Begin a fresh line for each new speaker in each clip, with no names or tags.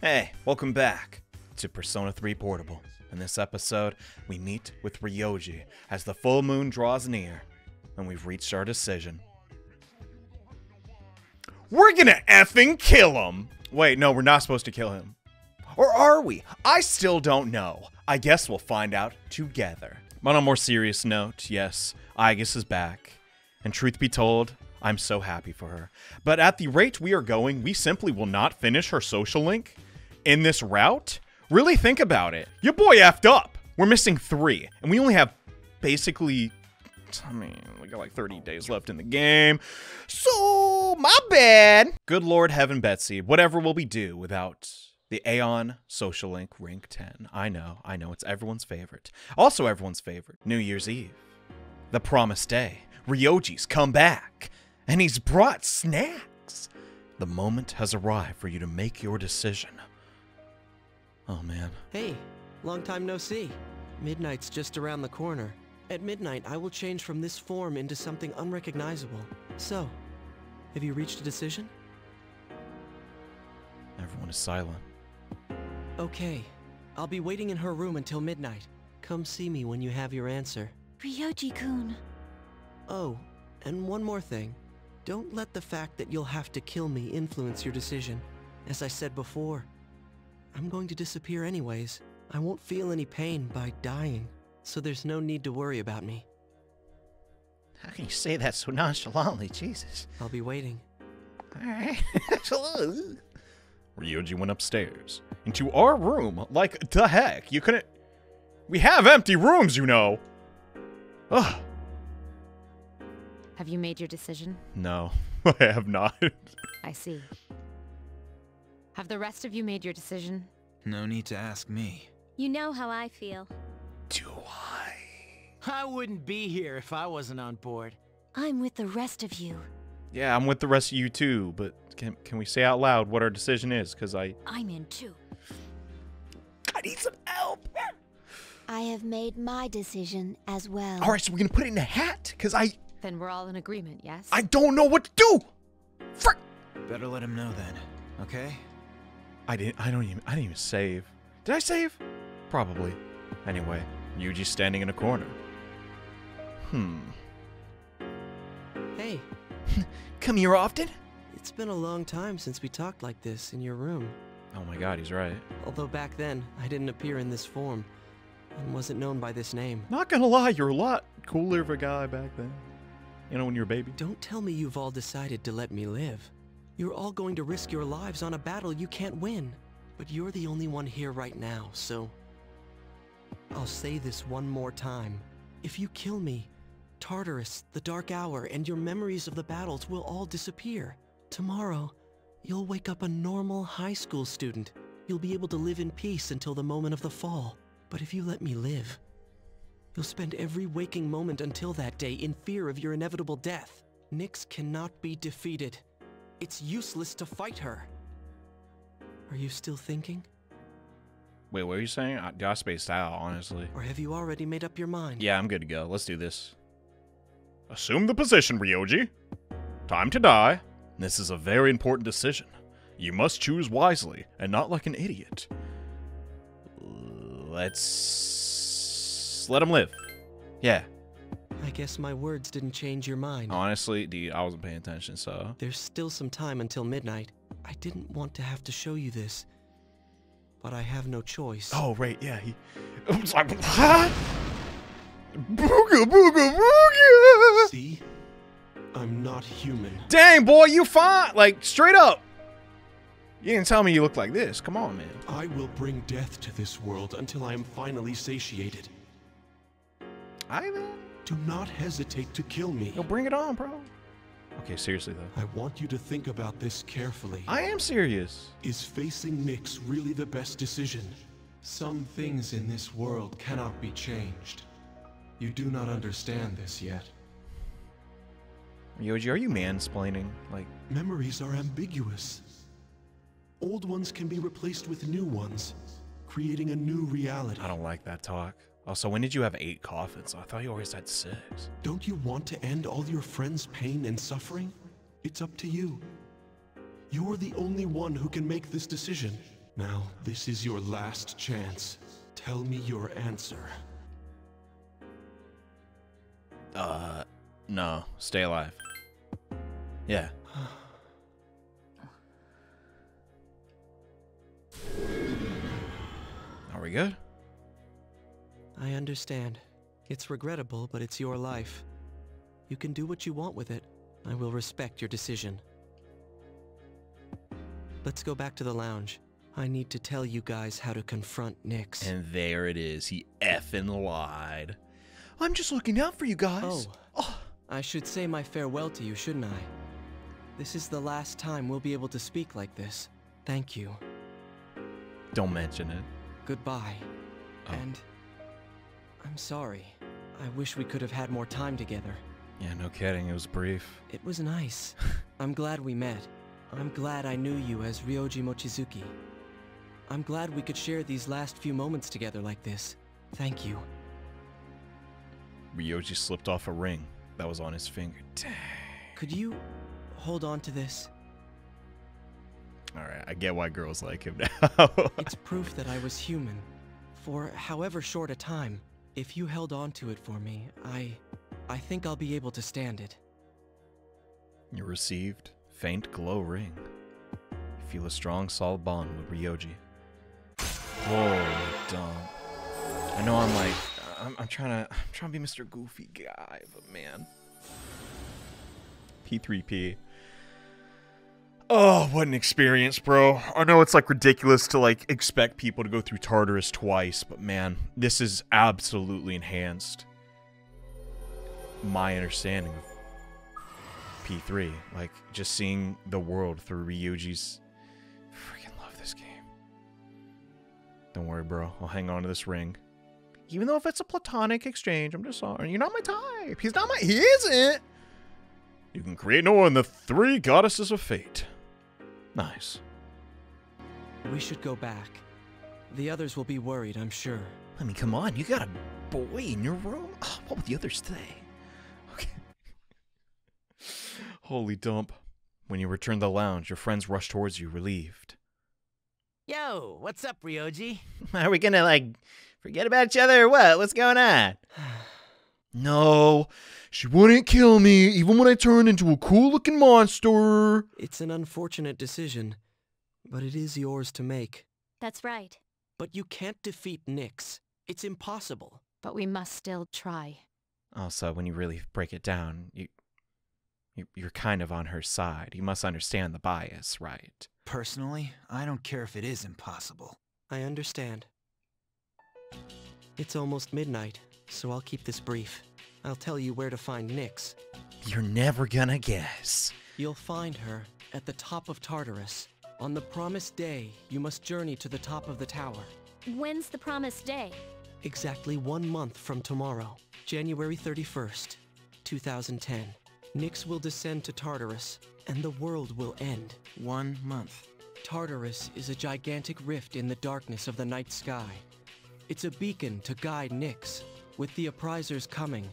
Hey, welcome back to Persona 3 Portable. In this episode, we meet with Ryoji as the full moon draws near, and we've reached our decision. We're gonna effing kill him! Wait, no, we're not supposed to kill him. Or are we? I still don't know. I guess we'll find out together. But on a more serious note, yes, Aigis is back. And truth be told, I'm so happy for her. But at the rate we are going, we simply will not finish her social link in this route. Really think about it. Your boy effed up. We're missing three, and we only have basically. I mean, we got like 30 days left in the game. So, my bad. Good Lord Heaven Betsy, whatever will we do without the Aeon Social Link Rank 10? I know, I know, it's everyone's favorite. Also, everyone's favorite New Year's Eve. The promised day. Ryoji's come back, and he's brought snacks. The moment has arrived for you to make your decision. Oh man.
Hey, long time no see. Midnight's just around the corner. At midnight, I will change from this form into something unrecognizable. So, have you reached a decision?
Everyone is silent.
Okay. I'll be waiting in her room until midnight. Come see me when you have your answer.
Ryoji-kun.
Oh, and one more thing. Don't let the fact that you'll have to kill me influence your decision. As I said before, I'm going to disappear anyways. I won't feel any pain by dying, so there's no need to worry about me.
How can you say that so nonchalantly? Jesus.
I'll be waiting.
Alright. Ryoji went upstairs. Into our room. Like, the heck? You couldn't. We have empty rooms, you know. Ugh.
Have you made your decision?
No, I have not.
I see. Have the rest of you made your decision?
No need to ask me.
You know how I feel.
Do I?
I wouldn't be here if I wasn't on board.
I'm with the rest of you.
Yeah, I'm with the rest of you too, but can, can we say out loud what our decision is? Because I.
I'm in too.
I need some help.
I have made my decision as well.
Alright, so we're gonna put it in a hat? Because I.
Then we're all in agreement, yes?
I don't know what to do! Frick!
Better let him know then, okay?
I didn't. I don't even. I didn't even save. Did I save? Probably. Anyway, Ryoji's standing in a corner. Hmm.
Hey,
Come here often?
it's been a long time since we talked like this in your room.
Oh my god, he's right.
Although back then, I didn't appear in this form and wasn't known by this name.
Not gonna lie, you're a lot cooler of a guy back then. You know, when you're a baby.
Don't tell me you've all decided to let me live. You're all going to risk your lives on a battle you can't win. But you're the only one here right now, so... I'll say this one more time. If you kill me, Tartarus, the Dark Hour, and your memories of the battles will all disappear. Tomorrow, you'll wake up a normal high school student. You'll be able to live in peace until the moment of the fall. But if you let me live, you'll spend every waking moment until that day in fear of your inevitable death. Nyx cannot be defeated. It's useless to fight her. Are you still thinking?
Wait, what are you saying? Uh, I, I spaced out, honestly.
Or have you already made up your mind?
Yeah, I'm good to go. Let's do this. Assume the position, Ryoji. Time to die. This is a very important decision. You must choose wisely and not like an idiot. Let's let him live. Yeah.
I guess my words didn't change your mind.
Honestly, dude, I wasn't paying attention, so.
There's still some time until midnight. I didn't want to have to show you this. But I have no choice.
Oh, right, yeah. He. I was like, what? Booga, booga, booga!
See? I'm not human.
Dang, boy, you fine. Like, straight up. You didn't tell me you look like this. Come on, man.
I will bring death to this world until I am finally satiated.
I man.
Do not hesitate to kill me.
Yo, bring it on, bro. Okay, seriously, though.
I want you to think about this carefully.
I am serious.
Is facing Nyx really the best decision? Some things in this world cannot be changed. You do not understand this yet.
Ryoji, are you mansplaining? Like,
Memories are ambiguous. Old ones can be replaced with new ones, creating a new reality.
I don't like that talk. Also, when did you have eight coffins? I thought you always had six.
Don't you want to end all your friends' pain and suffering? It's up to you. You're the only one who can make this decision. Now, this is your last chance. Tell me your answer.
Uh, no. Stay alive. Yeah. Are we good?
I understand. It's regrettable, but it's your life. You can do what you want with it. I will respect your decision. Let's go back to the lounge. I need to tell you guys how to confront Nyx.
And there it is. He effing lied. I'm just looking out for you guys.
Oh. oh. I should say my farewell to you, shouldn't I? This is the last time we'll be able to speak like this. Thank you.
Don't mention it.
Goodbye.
Oh.
And I'm sorry. I wish we could have had more time together.
Yeah, no kidding. It was brief.
It was nice. I'm glad we met. I'm glad I knew you as Ryoji Mochizuki. I'm glad we could share these last few moments together like this. Thank you.
Ryoji slipped off a ring that was on his finger. Dang.
Could you hold on to this?
Alright, I get why girls like him now.
It's proof that I was human. For however short a time, if you held on to it for me, I... I think I'll be able to stand it.
you received faint glow ring. You feel a strong, solid bond with Ryoji. Holy dumb. I know I'm like, I'm, I'm trying to, I'm trying to be Mr. Goofy guy, but man. P3P. Oh, what an experience, bro. I know it's like ridiculous to like expect people to go through Tartarus twice, but man, this is absolutely enhanced my understanding of P3. Like just seeing the world through Ryoji's freaking love this game. Don't worry, bro. I'll hang on to this ring. Even though if it's a platonic exchange, I'm just sorry. You're not my type. He's not my he isn't. You can create Noah and the three goddesses of fate. Nice.
We should go back. The others will be worried, I'm sure.
I mean, come on, you got a boy in your room? Oh, what would the others say? Okay. Holy dump. When you return to the lounge, your friends rush towards you, relieved.
Yo, what's up, Ryoji?
Are we gonna, like, forget about each other or what? What's going on? No, she wouldn't kill me, even when I turned into a cool looking monster.
It's an unfortunate decision, but it is yours to make.
That's right.
But you can't defeat Nyx. It's impossible.
But we must still try.
Also, when you really break it down, you, you you're kind of on her side. You must understand the bias, right?
Personally, I don't care if it is impossible.
I understand. It's almost midnight, so I'll keep this brief. I'll tell you where to find Nyx.
You're never gonna guess.
You'll find her at the top of Tartarus. On the promised day, you must journey to the top of the tower.
When's the promised day?
Exactly one month from tomorrow, January 31st, 2010. Nyx will descend to Tartarus, and the world will end.
One month.
Tartarus is a gigantic rift in the darkness of the night sky. It's a beacon to guide Nyx. With the apprisers coming,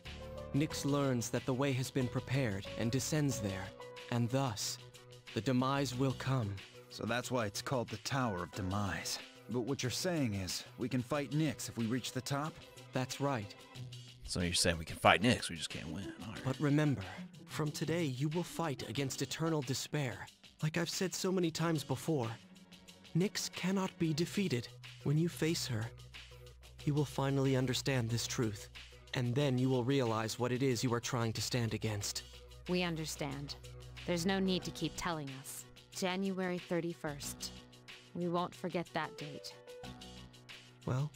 Nyx learns that the way has been prepared and descends there, and thus, the demise will come.
So that's why it's called the Tower of Demise. But what you're saying is, we can fight Nyx if we reach the top?
That's right.
So you're saying we can fight Nyx, we just can't win. All right.
But remember, from today you will fight against eternal despair. Like I've said so many times before, Nyx cannot be defeated. When you face her, you will finally understand this truth. And then you will realize what it is you are trying to stand against.
We understand. There's no need to keep telling us. January 31st. We won't forget that date.
Well,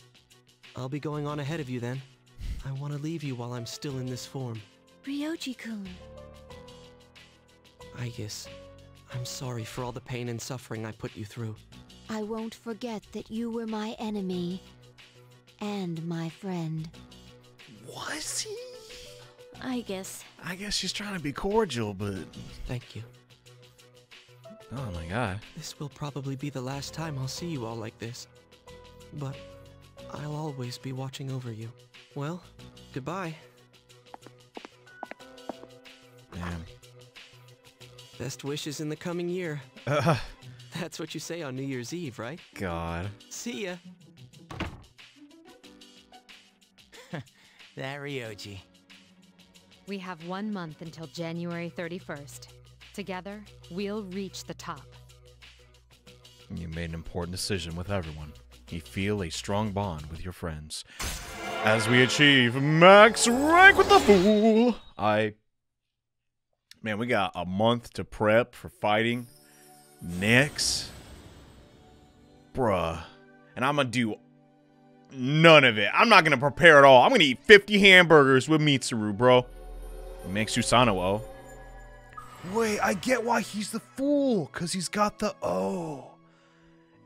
I'll be going on ahead of you then. I want to leave you while I'm still in this form.
Ryoji-kun.
Aigis, I'm sorry for all the pain and suffering I put you through.
I won't forget that you were my enemy. And my friend.
Was he?
I guess.
I guess she's trying to be cordial, but
Thank you.
oh my god.
This will probably be the last time I'll see you all like this. But I'll always be watching over you. Well, goodbye.
Damn.
Best wishes in the coming year.
Uh,
That's what you say on New Year's Eve, right?
God.
See ya.
That Ryoji.
We have one month until January 31st. Together, we'll reach the top.
You made an important decision with everyone. You feel a strong bond with your friends. As we achieve max rank with the fool, I. Man, we got a month to prep for fighting Nyx. Bruh. And I'm gonna do none of it. I'm not gonna prepare at all. I'm gonna eat 50 hamburgers with Mitsuru, bro. Makes Susanoo O. Wait, I get why he's the fool. Because he's got the O.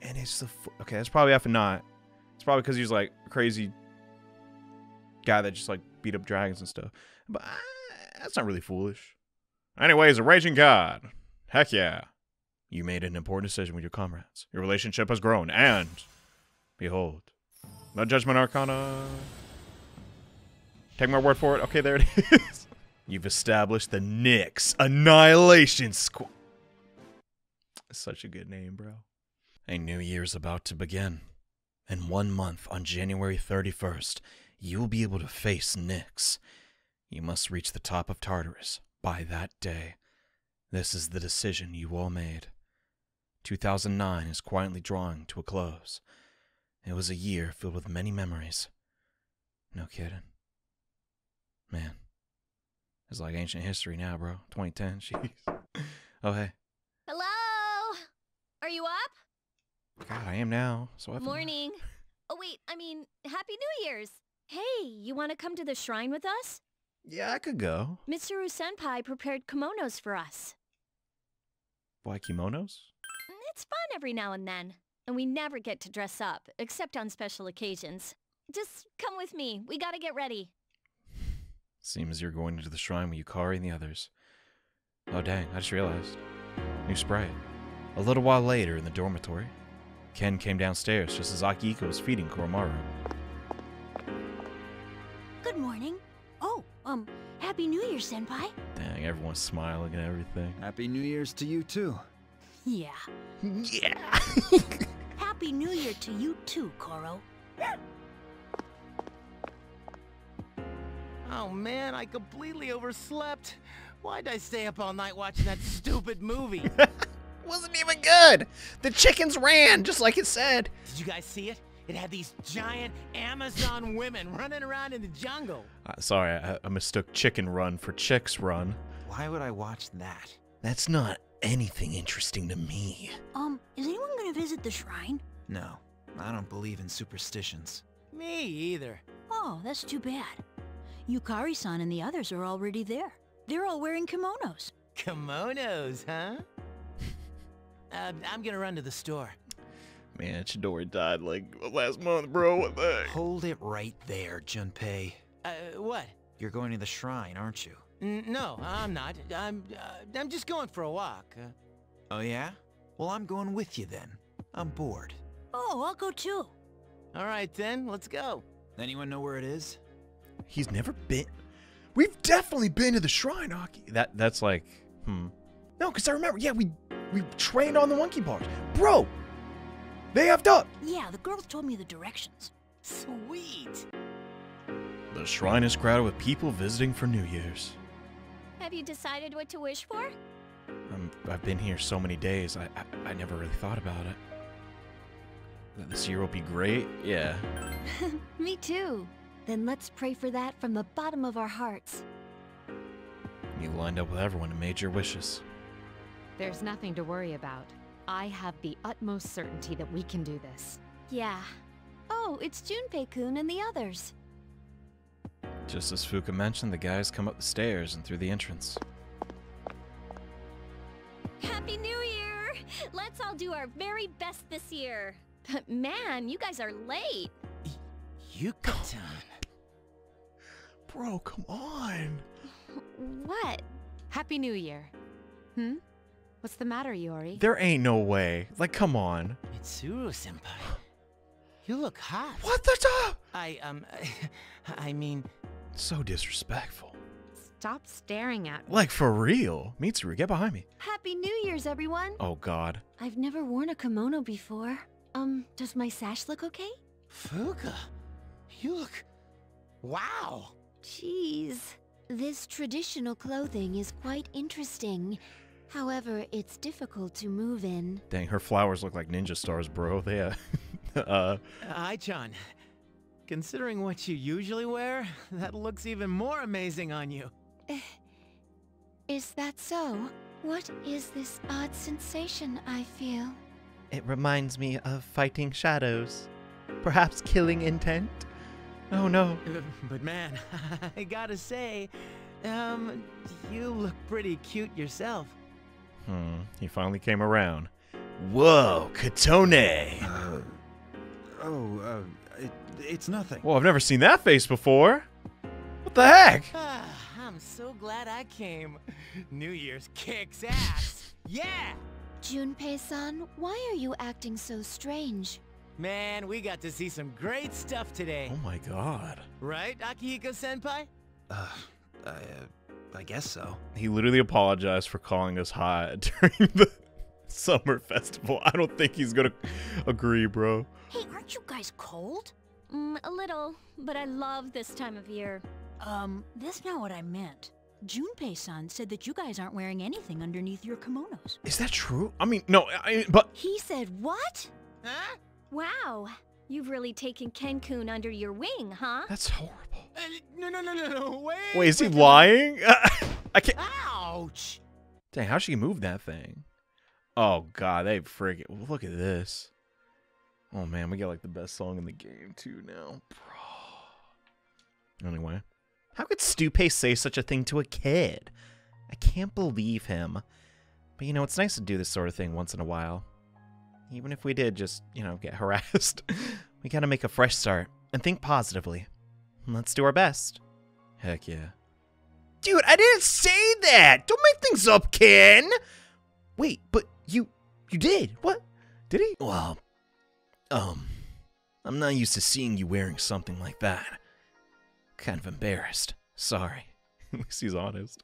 And it's the. Okay, that's probably after not. It's probably because he's like crazy guy that just like beat up dragons and stuff. But uh, that's not really foolish. Anyways, a raging god. Heck yeah. You made an important decision with your comrades. Your relationship has grown, and behold, no judgment arcana. Take my word for it. Okay, there it is. You've established the Nyx Annihilation Squad. Such a good name, bro. A new year's about to begin. In one month, on January 31st, you will be able to face Nyx. You must reach the top of Tartarus by that day. This is the decision you all made. 2009 is quietly drawing to a close. It was a year filled with many memories. No kidding. Man, it's like ancient history now, bro. 2010, jeez. Oh, hey.
Hello? Are you up?
God, I am now. So I
Morning. Oh, wait, I mean, Happy New Year's. Hey, you want to come to the shrine with us?
Yeah, I could go.
Mitsuru Senpai prepared kimonos for us.
Why kimonos?
Mm, it's fun every now and then. And we never get to dress up, except on special occasions. Just come with me. We gotta get ready.
Seems you're going into the shrine with Yukari and the others. Oh dang, I just realized. New sprite. A little while later in the dormitory, Ken came downstairs just as Akihiko was feeding Koromaru.
Good morning. Oh, um, Happy New Year, Senpai.
Dang, everyone's smiling and everything.
Happy New Year's to you too.
Yeah.
Yeah!
Happy New Year to you too, Koro.
Oh man, I completely overslept. Why'd I stay up all night watching that stupid movie?
Wasn't even good! The chickens ran, just like it said.
Did you guys see it? It had these giant Amazon women running around in the jungle.
Uh, sorry, I, I mistook chicken run for chicks run.
Why would I watch that?
That's not anything interesting to me.
Um, is anyone gonna visit the shrine?
No, I don't believe in superstitions.
Me either.
Oh, that's too bad. Yukari-san and the others are already there. They're all wearing kimonos.
Kimonos, huh? uh, I'm gonna run to the store.
Man, Chidori died like last month, bro. What the heck?
Hold it right there, Junpei.
Uh, what?
You're going to the shrine, aren't you?
N no, I'm not. I'm, uh, I'm just going for a walk. Uh,
Oh yeah? Well, I'm going with you then. I'm bored.
Oh, I'll go too.
all right then, let's go.
Anyone know where it is?
He's never been. We've definitely been to the shrine, Aki. That that's like, hmm. No, because I remember. Yeah, we we trained on the monkey bars, bro. They effed up.
Yeah, the girls told me the directions.
Sweet.
The shrine is crowded with people visiting for New Year's.
Have you decided what to wish for?
Um, I've been here so many days. I, I I never really thought about it. That This year will be great. Yeah.
Me too. Then let's pray for that from the bottom of our hearts.
You lined up with everyone and made your wishes.
There's nothing to worry about. I have the utmost certainty that we can do this.
Yeah. Oh, it's Junpei-kun and the others.
Just as Fuuka mentioned, the guys come up the stairs and through the entrance.
Happy New Year! Let's all do our very best this year. But man, you guys are late.
Yuka-tan.
Bro, come on.
What?
Happy New Year. Hmm? What's the matter, Yori?
There ain't no way. Like, come on.
Mitsuru senpai. You look hot.
What the top?
I um I mean
So disrespectful.
Stop staring at me.
Like for real. Mitsuru, get behind me.
Happy New Year's, everyone!
Oh god.
I've never worn a kimono before. Um, does my sash look okay?
Fuuka, you look... Wow!
Jeez.
This traditional clothing is quite interesting. However, it's difficult to move in.
Dang, her flowers look like ninja stars, bro. They uh, uh
Ai-chan, considering what you usually wear, that looks even more amazing on you.
Is that so? What is this odd sensation I feel?
It reminds me of fighting shadows. Perhaps killing intent? Oh no.
Uh, But man, I gotta say, um, you look pretty cute yourself.
Hmm, he finally came around. Whoa, Katone!
Oh, uh, it, it's nothing.
Well, I've never seen that face before. What the heck?
Ah, I'm so glad I came. New Year's kicks ass. Yeah!
Junpei-san, why are you acting so strange?
Man, we got to see some great stuff today.
Oh my god.
Right, Akihiko-senpai?
Uh, I, uh, I guess so.
He literally apologized for calling us hot during the summer festival. I don't think he's gonna agree, bro.
Hey, aren't you guys cold?
Mm, a little, but I love this time of year.
Um, that's not what I meant. Junpei-san said that you guys aren't wearing anything underneath your kimonos.
Is that true? I mean, no, I, but
He said what?
Huh?
Wow, you've really taken Ken-kun under your wing, huh?
that's horrible.
Uh, no, no, no, no, no, wait!
Wait, is he lying? I can't.
Ouch!
Dang, how'd she move that thing? Oh god, they friggin' look at this. Oh man, we got like the best song in the game too now, bro. Anyway, how could Stupei say such a thing to a kid? I can't believe him. But you know, it's nice to do this sort of thing once in a while. Even if we did just, you know, get harassed, we gotta make a fresh start and think positively. Let's do our best. Heck yeah. Dude, I didn't say that! Don't make things up, Ken! Wait, but you you did. What? Did he? Well, um, I'm not used to seeing you wearing something like that. Kind of embarrassed. Sorry. At least he's honest.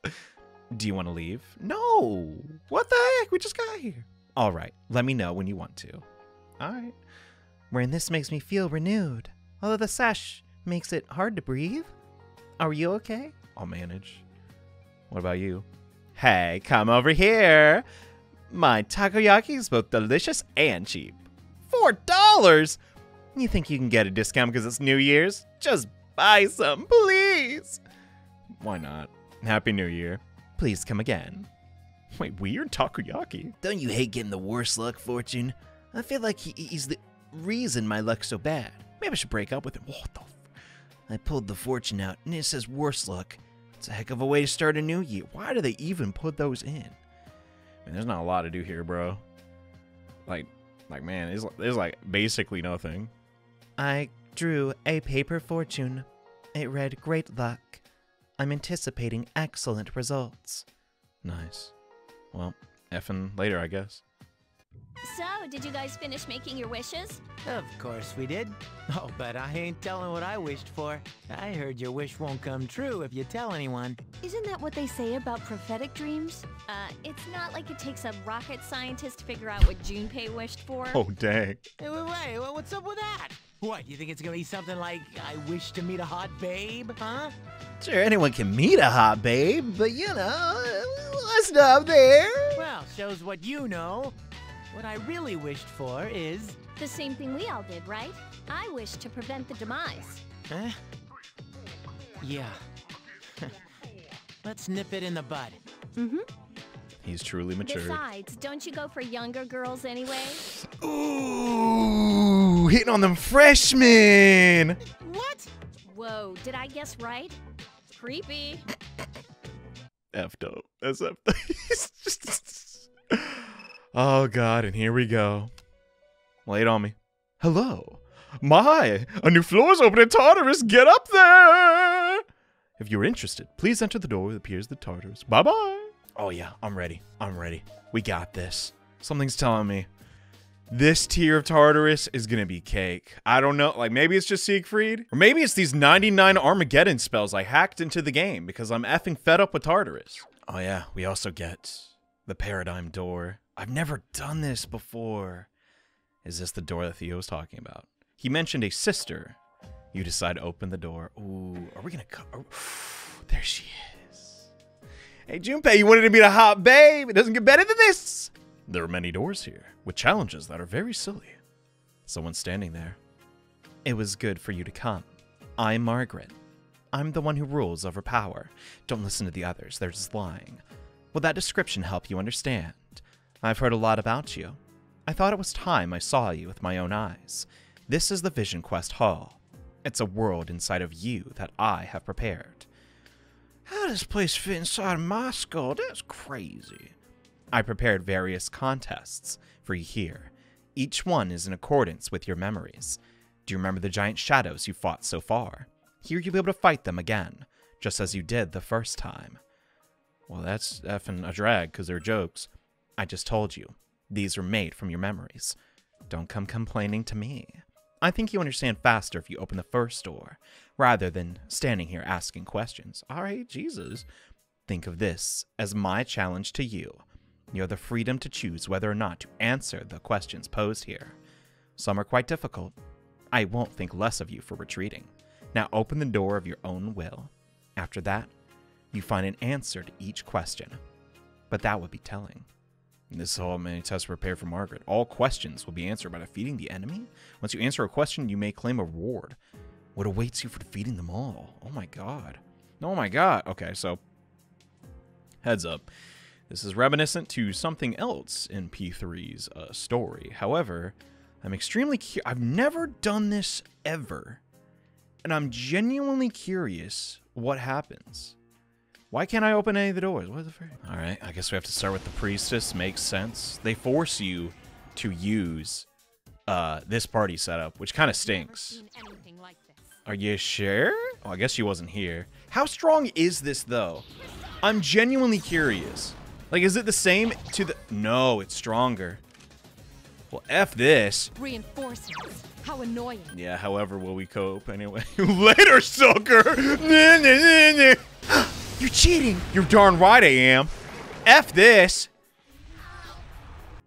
Do you want to leave? No. What the heck? We just got here. All right. Let me know when you want to. All right. Wearing this makes me feel renewed. Although the sash makes it hard to breathe. Are you okay? I'll manage. What about you? Hey, come over here. My takoyaki is both delicious and cheap. Four dollars? You think you can get a discount because it's New Year's? Just buy some, please. Why not? Happy New Year. Please come again. Wait, weird takoyaki? Don't you hate getting the worst luck, Fortune? I feel like he, he's the reason my luck's so bad. Maybe I should break up with him. What the? F- I pulled the fortune out, and it says worst luck. It's a heck of a way to start a new year. Why do they even put those in? I mean, there's not a lot to do here, bro. Like, like man, there's, there's like basically nothing. I drew a paper fortune. It read great luck. I'm anticipating excellent results. Nice. Well, effing later, I guess.
So, did you guys finish making your wishes?
Of course we did. Oh, but I ain't telling what I wished for. I heard your wish won't come true if you tell anyone.
Isn't that what they say about prophetic dreams? Uh, it's not like it takes a rocket scientist to figure out what Junpei wished for.
Oh, dang.
Hey, wait, wait, wha- what's up with that? What, you think it's gonna be something like, I wish to meet a hot babe, huh?
Sure, anyone can meet a hot babe, but you know, let's stop there.
Well, shows what you know. What I really wished for is...
The same thing we all did, right? I wish to prevent the demise.
Huh? Yeah. Let's nip it in the bud.
Mm-hmm.
He's truly mature.
Besides, don't you go for younger girls anyway?
Ooh, hitting on them freshmen.
What? Whoa, did I guess right? Creepy.
Effed up. That's effed up. He's just- oh god, and here we go. Lay it on me. Hello. My, a new floor is open in Tartarus. Get up there. If you're interested, please enter the door that appears the Tartarus. Bye bye. Oh yeah, I'm ready. I'm ready. We got this. Something's telling me This tier of Tartarus is gonna be cake. I don't know, like maybe it's just Siegfried, or maybe it's these 99 Armageddon spells I hacked into the game because I'm effing fed up with Tartarus. Oh yeah, we also get the Paradigm Door. I've never done this before. Is this the door that Theo was talking about? He mentioned a sister. You decide to open the door. Ooh, are we gonna oh, There she is. Hey, Junpei, you wanted to be a hot babe. It doesn't get better than this. There are many doors here, with challenges that are very silly. Someone's standing there. It was good for you to come. I'm Margaret. I'm the one who rules over power. Don't listen to the others, they're just lying. Will that description help you understand? I've heard a lot about you. I thought it was time I saw you with my own eyes. This is the Vision Quest Hall. It's a world inside of you that I have prepared. How does this place fit inside my skull? That's crazy. I prepared various contests for you here. Each one is in accordance with your memories. Do you remember the giant shadows you fought so far? Here you'll be able to fight them again, just as you did the first time. Well, that's effing a drag, because they're jokes. I just told you. These were made from your memories. Don't come complaining to me. I think you understand faster if you open the first door, rather than standing here asking questions. Alright, Jesus. Think of this as my challenge to you. You have the freedom to choose whether or not to answer the questions posed here. Some are quite difficult. I won't think less of you for retreating. Now open the door of your own will. After that, you find an answer to each question. But that would be telling. This is how many tests prepared for Margaret. All questions will be answered by defeating the enemy. Once you answer a question, you may claim a reward. What awaits you for defeating them all? Oh my god. Oh my god. Okay, so heads up. This is reminiscent to something else in P3's uh, story. However, I'm extremely cu- I've never done this ever. And I'm genuinely curious what happens. Why can't I open any of the doors? What the frick? All right, I guess we have to start with the priestess. Makes sense. They force you to use uh, this party setup, which kind of stinks. Are you sure? Oh, I guess she wasn't here. How strong is this, though? I'm genuinely curious. Like, is it the same to the... No, it's stronger. Well, F this.
Reinforcements. How annoying.
Yeah, however will we cope anyway. Later, sucker! You're cheating! You're darn right I am. F this!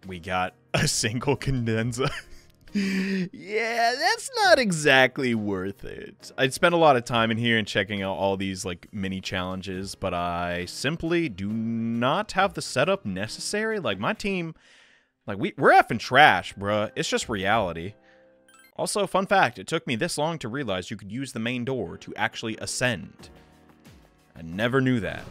We got a single condenser. yeah, that's not exactly worth it. I'd spent a lot of time in here and checking out all these like mini challenges, but I simply do not have the setup necessary. Like my team, like we we're effing trash, bruh. It's just reality. Also, fun fact, it took me this long to realize you could use the main door to actually ascend. I never knew that.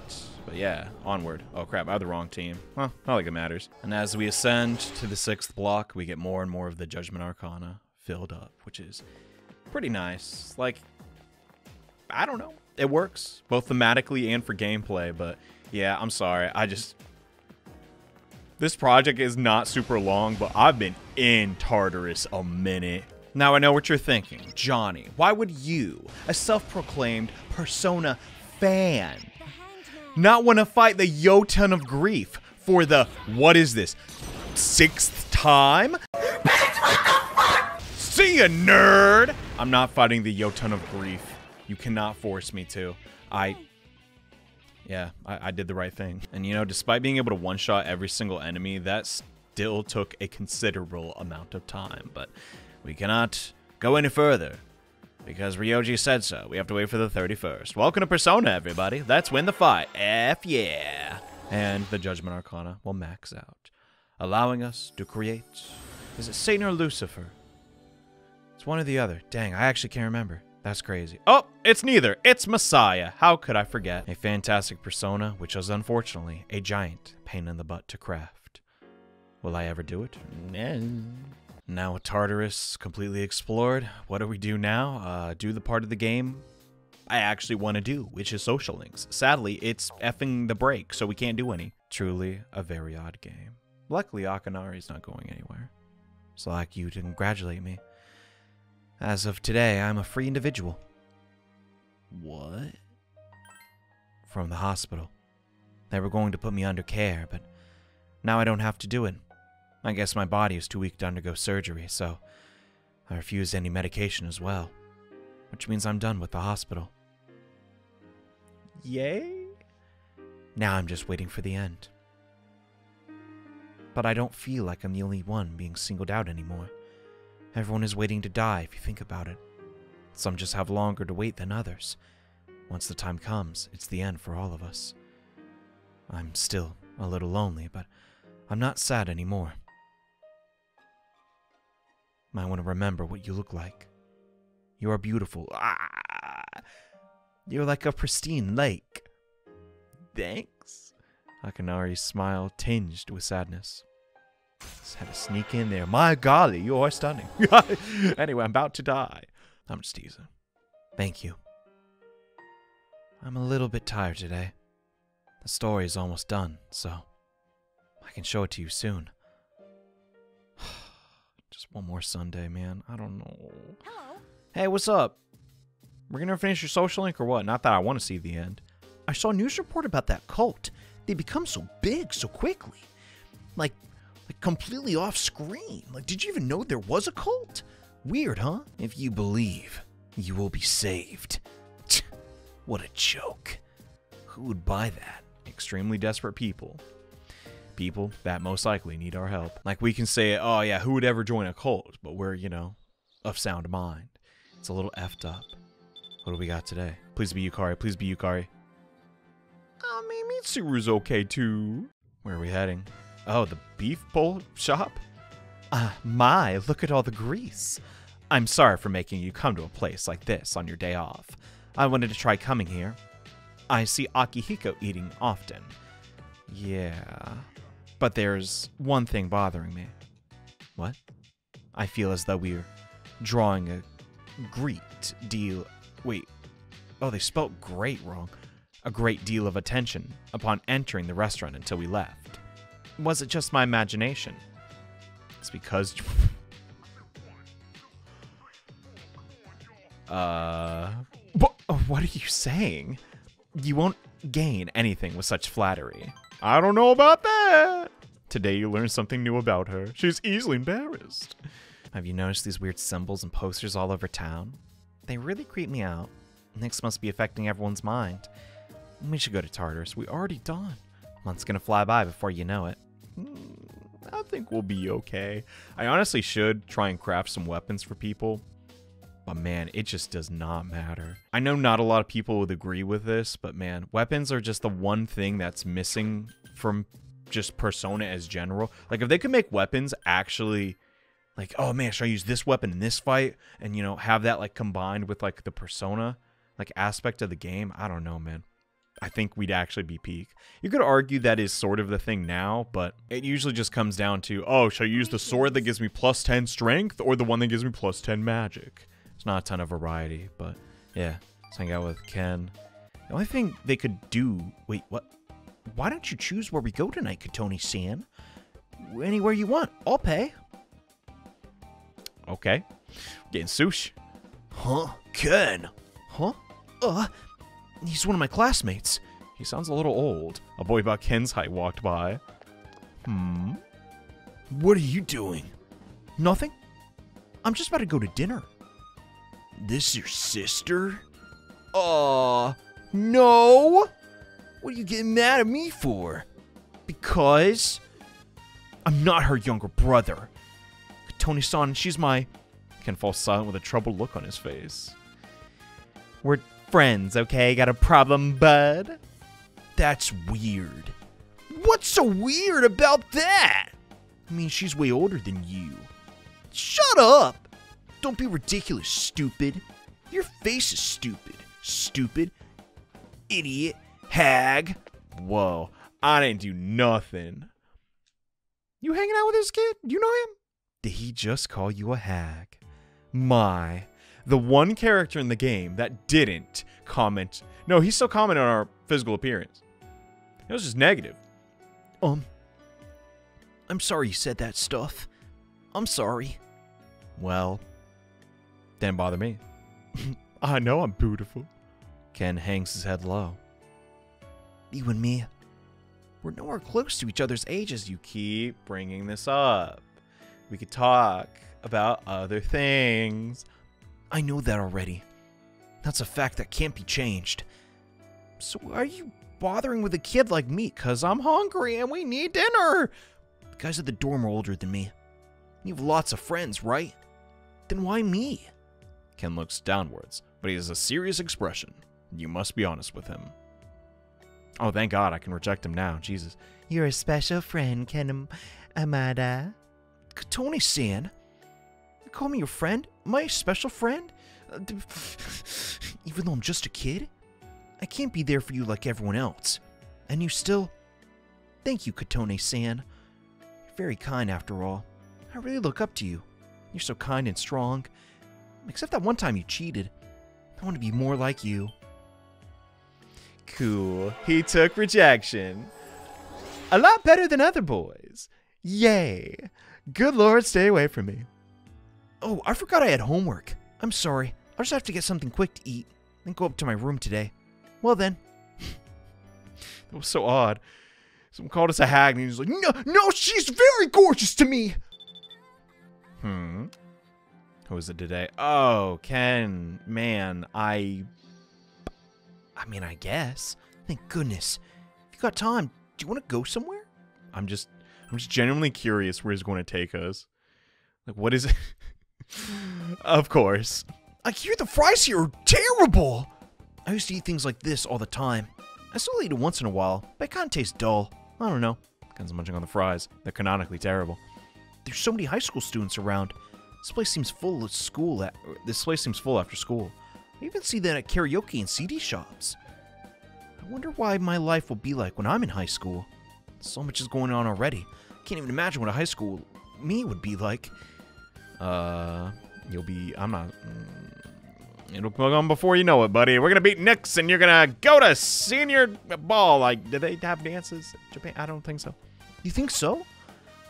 But yeah, onward. Oh crap, I have the wrong team. Well, not like it matters. And as we ascend to the sixth block, we get more and more of the Judgment Arcana filled up, which is pretty nice. Like, I don't know. It works, both thematically and for gameplay, but yeah, I'm sorry. I just... This project is not super long, but I've been in Tartarus a minute. Now I know what you're thinking. Johnny, why would you, a self-proclaimed Persona fan, not want to fight the Jotun of Grief for the, what is this, sixth time? See ya, nerd! I'm not fighting the Jotun of Grief. You cannot force me to. I... Yeah, I, I did the right thing. And you know, despite being able to one-shot every single enemy, that still took a considerable amount of time. But we cannot go any further because Ryoji said so. We have to wait for the 31st. Welcome to Persona, everybody. Let's win the fight. F yeah. And the Judgment Arcana will max out, allowing us to create. Is it Satan or Lucifer? It's one or the other. Dang, I actually can't remember. That's crazy. Oh, it's neither. It's Messiah. How could I forget? A fantastic persona, which was unfortunately a giant pain in the butt to craft. Will I ever do it? Mm, no. Now with Tartarus completely explored, what do we do now? Uh, do the part of the game I actually want to do, which is social links. Sadly, it's effing the break, so we can't do any. Truly a very odd game. Luckily, Akinari's not going anywhere. So I like you to congratulate me. As of today, I'm a free individual. What? From the hospital. They were going to put me under care, but now I don't have to do it. I guess my body is too weak to undergo surgery, so I refused any medication as well, which means I'm done with the hospital. Yay? Now I'm just waiting for the end. But I don't feel like I'm the only one being singled out anymore. Everyone is waiting to die if you think about it. Some just have longer to wait than others. Once the time comes, it's the end for all of us. I'm still a little lonely, but I'm not sad anymore. I want to remember what you look like. You are beautiful. Ah, you're like a pristine lake. Thanks. Akinari's smile tinged with sadness. Just had to sneak in there. My golly, you are stunning. anyway, I'm about to die. I'm just teasing. Thank you. I'm a little bit tired today. The story is almost done, so I can show it to you soon. Just one more Sunday, man. I don't know.
Hello.
Hey, what's up? We're gonna finish your social link or what? Not that I want to see the end. I saw a news report about that cult. They become so big so quickly. Like, like completely off screen. Like, did you even know there was a cult? Weird, huh? If you believe, you will be saved. what a joke. Who would buy that? Extremely desperate people. People that most likely need our help. Like, we can say, oh, yeah, who would ever join a cult? But we're, you know, of sound mind. It's a little effed up. What do we got today? Please be Yukari. Please be Yukari. I mean, Mitsuru's okay too. Where are we heading? Oh, the beef bowl shop? Ah, my, look at all the grease. I'm sorry for making you come to a place like this on your day off. I wanted to try coming here. I see Akihiko eating often. Yeah. But there's one thing bothering me. What? I feel as though we're drawing a great deal. Wait. Oh, they spelt great wrong. A great deal of attention upon entering the restaurant until we left. Was it just my imagination? It's because. uh. What, what are you saying? You won't gain anything with such flattery. I don't know about that. Today you learned something new about her. She's easily embarrassed. Have you noticed these weird symbols and posters all over town? They really creep me out. This must be affecting everyone's mind. We should go to Tartarus. We already done. Month's gonna fly by before you know it. Hmm, I think we'll be okay. I honestly should try and craft some weapons for people. But man, it just does not matter. I know not a lot of people would agree with this, but man, weapons are just the one thing that's missing from just Persona as general. Like if they could make weapons actually like, oh man, should I use this weapon in this fight? And you know, have that like combined with like the Persona like aspect of the game. I don't know, man. I think we'd actually be peak. You could argue that is sort of the thing now, but it usually just comes down to, oh, should I use the sword that gives me plus 10 strength or the one that gives me plus 10 magic? It's not a ton of variety, but yeah, let's hang out with Ken. The only thing they could do, wait, what? Why don't you choose where we go tonight, Katoni-san? Anywhere you want, I'll pay. Okay, getting sushi. Huh? Ken? Huh? Uh, He's one of my classmates. He sounds a little old. A boy about Ken's height walked by. Hmm? What are you doing? Nothing. I'm just about to go to dinner. This your sister? Aw, no! What are you getting mad at me for? Because I'm not her younger brother. Tony-san, she's my... Ken falls silent with a troubled look on his face. We're friends, okay? Got a problem, bud? That's weird. What's so weird about that? I mean, she's way older than you. Shut up! Don't be ridiculous, stupid. Your face is stupid. Stupid. Idiot. Hag. Whoa, I didn't do nothing. You hanging out with this kid? You know him? Did he just call you a hag? My, the one character in the game that didn't comment. No, he still commented on our physical appearance. It was just negative. Um, I'm sorry you said that stuff. I'm sorry. Well, didn't bother me. I know I'm beautiful. Ken hangs his head low. You and me, We're nowhere close to each other's ages. You keep bringing this up. We could talk about other things. I know that already. That's a fact that can't be changed. So why are you bothering with a kid like me? Cause I'm hungry and we need dinner. The guys at the dorm are older than me. You have lots of friends, right? Then why me? Ken looks downwards, but he has a serious expression. You must be honest with him. Oh, thank God I can reject him now. Jesus. You're a special friend, Ken Amada. Tony San. You call me your friend? My special friend? Uh, even though I'm just a kid? I can't be there for you like everyone else. And you still. Thank you, Katone San. You're very kind after all. I really look up to you. You're so kind and strong. Except that one time you cheated. I want to be more like you. Cool. He took rejection. A lot better than other boys. Yay. Good lord, stay away from me. Oh, I forgot I had homework. I'm sorry. I'll just have to get something quick to eat, then go up to my room today. Well then. that was so odd. Someone called us a hag, and he was like, No, no, she's very gorgeous to me. Hmm. Who is it today? Oh, Ken. Man, I. I mean, I guess. Thank goodness. If you got time, do you want to go somewhere? I'm just. I'm just genuinely curious where he's going to take us. Like, what is it? of course. I hear the fries here are terrible. I used to eat things like this all the time. I still eat it once in a while, but it kind of tastes dull. I don't know. Ken's munching on the fries. They're canonically terrible. There's so many high school students around. This place seems full of school. At, this place seems full after school. I even see that at karaoke and CD shops. I wonder why my life will be like when I'm in high school. So much is going on already. I can't even imagine what a high school me would be like. Uh, you'll be. I'm not. Mm, it'll come on before you know it, buddy. We're gonna beat Nyx, and you're gonna go to senior ball. Like, do they have dances? Japan? I don't think so. You think so?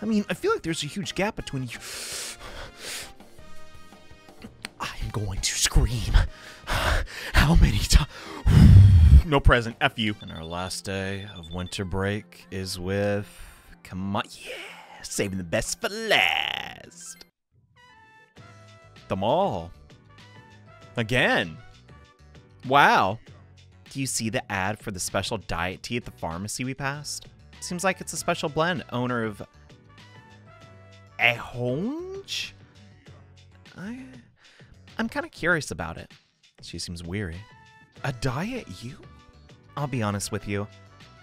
I mean, I feel like there's a huge gap between you. I'm going to scream. How many times? no present. F you. And our last day of winter break is with. Come on. Yeah. Saving the best for last. The mall. Again. Wow. Do you see the ad for the special diet tea at the pharmacy we passed? Seems like it's a special blend, owner of Ahonge? I, I'm kind of curious about it. She seems weary. A diet you? I'll be honest with you.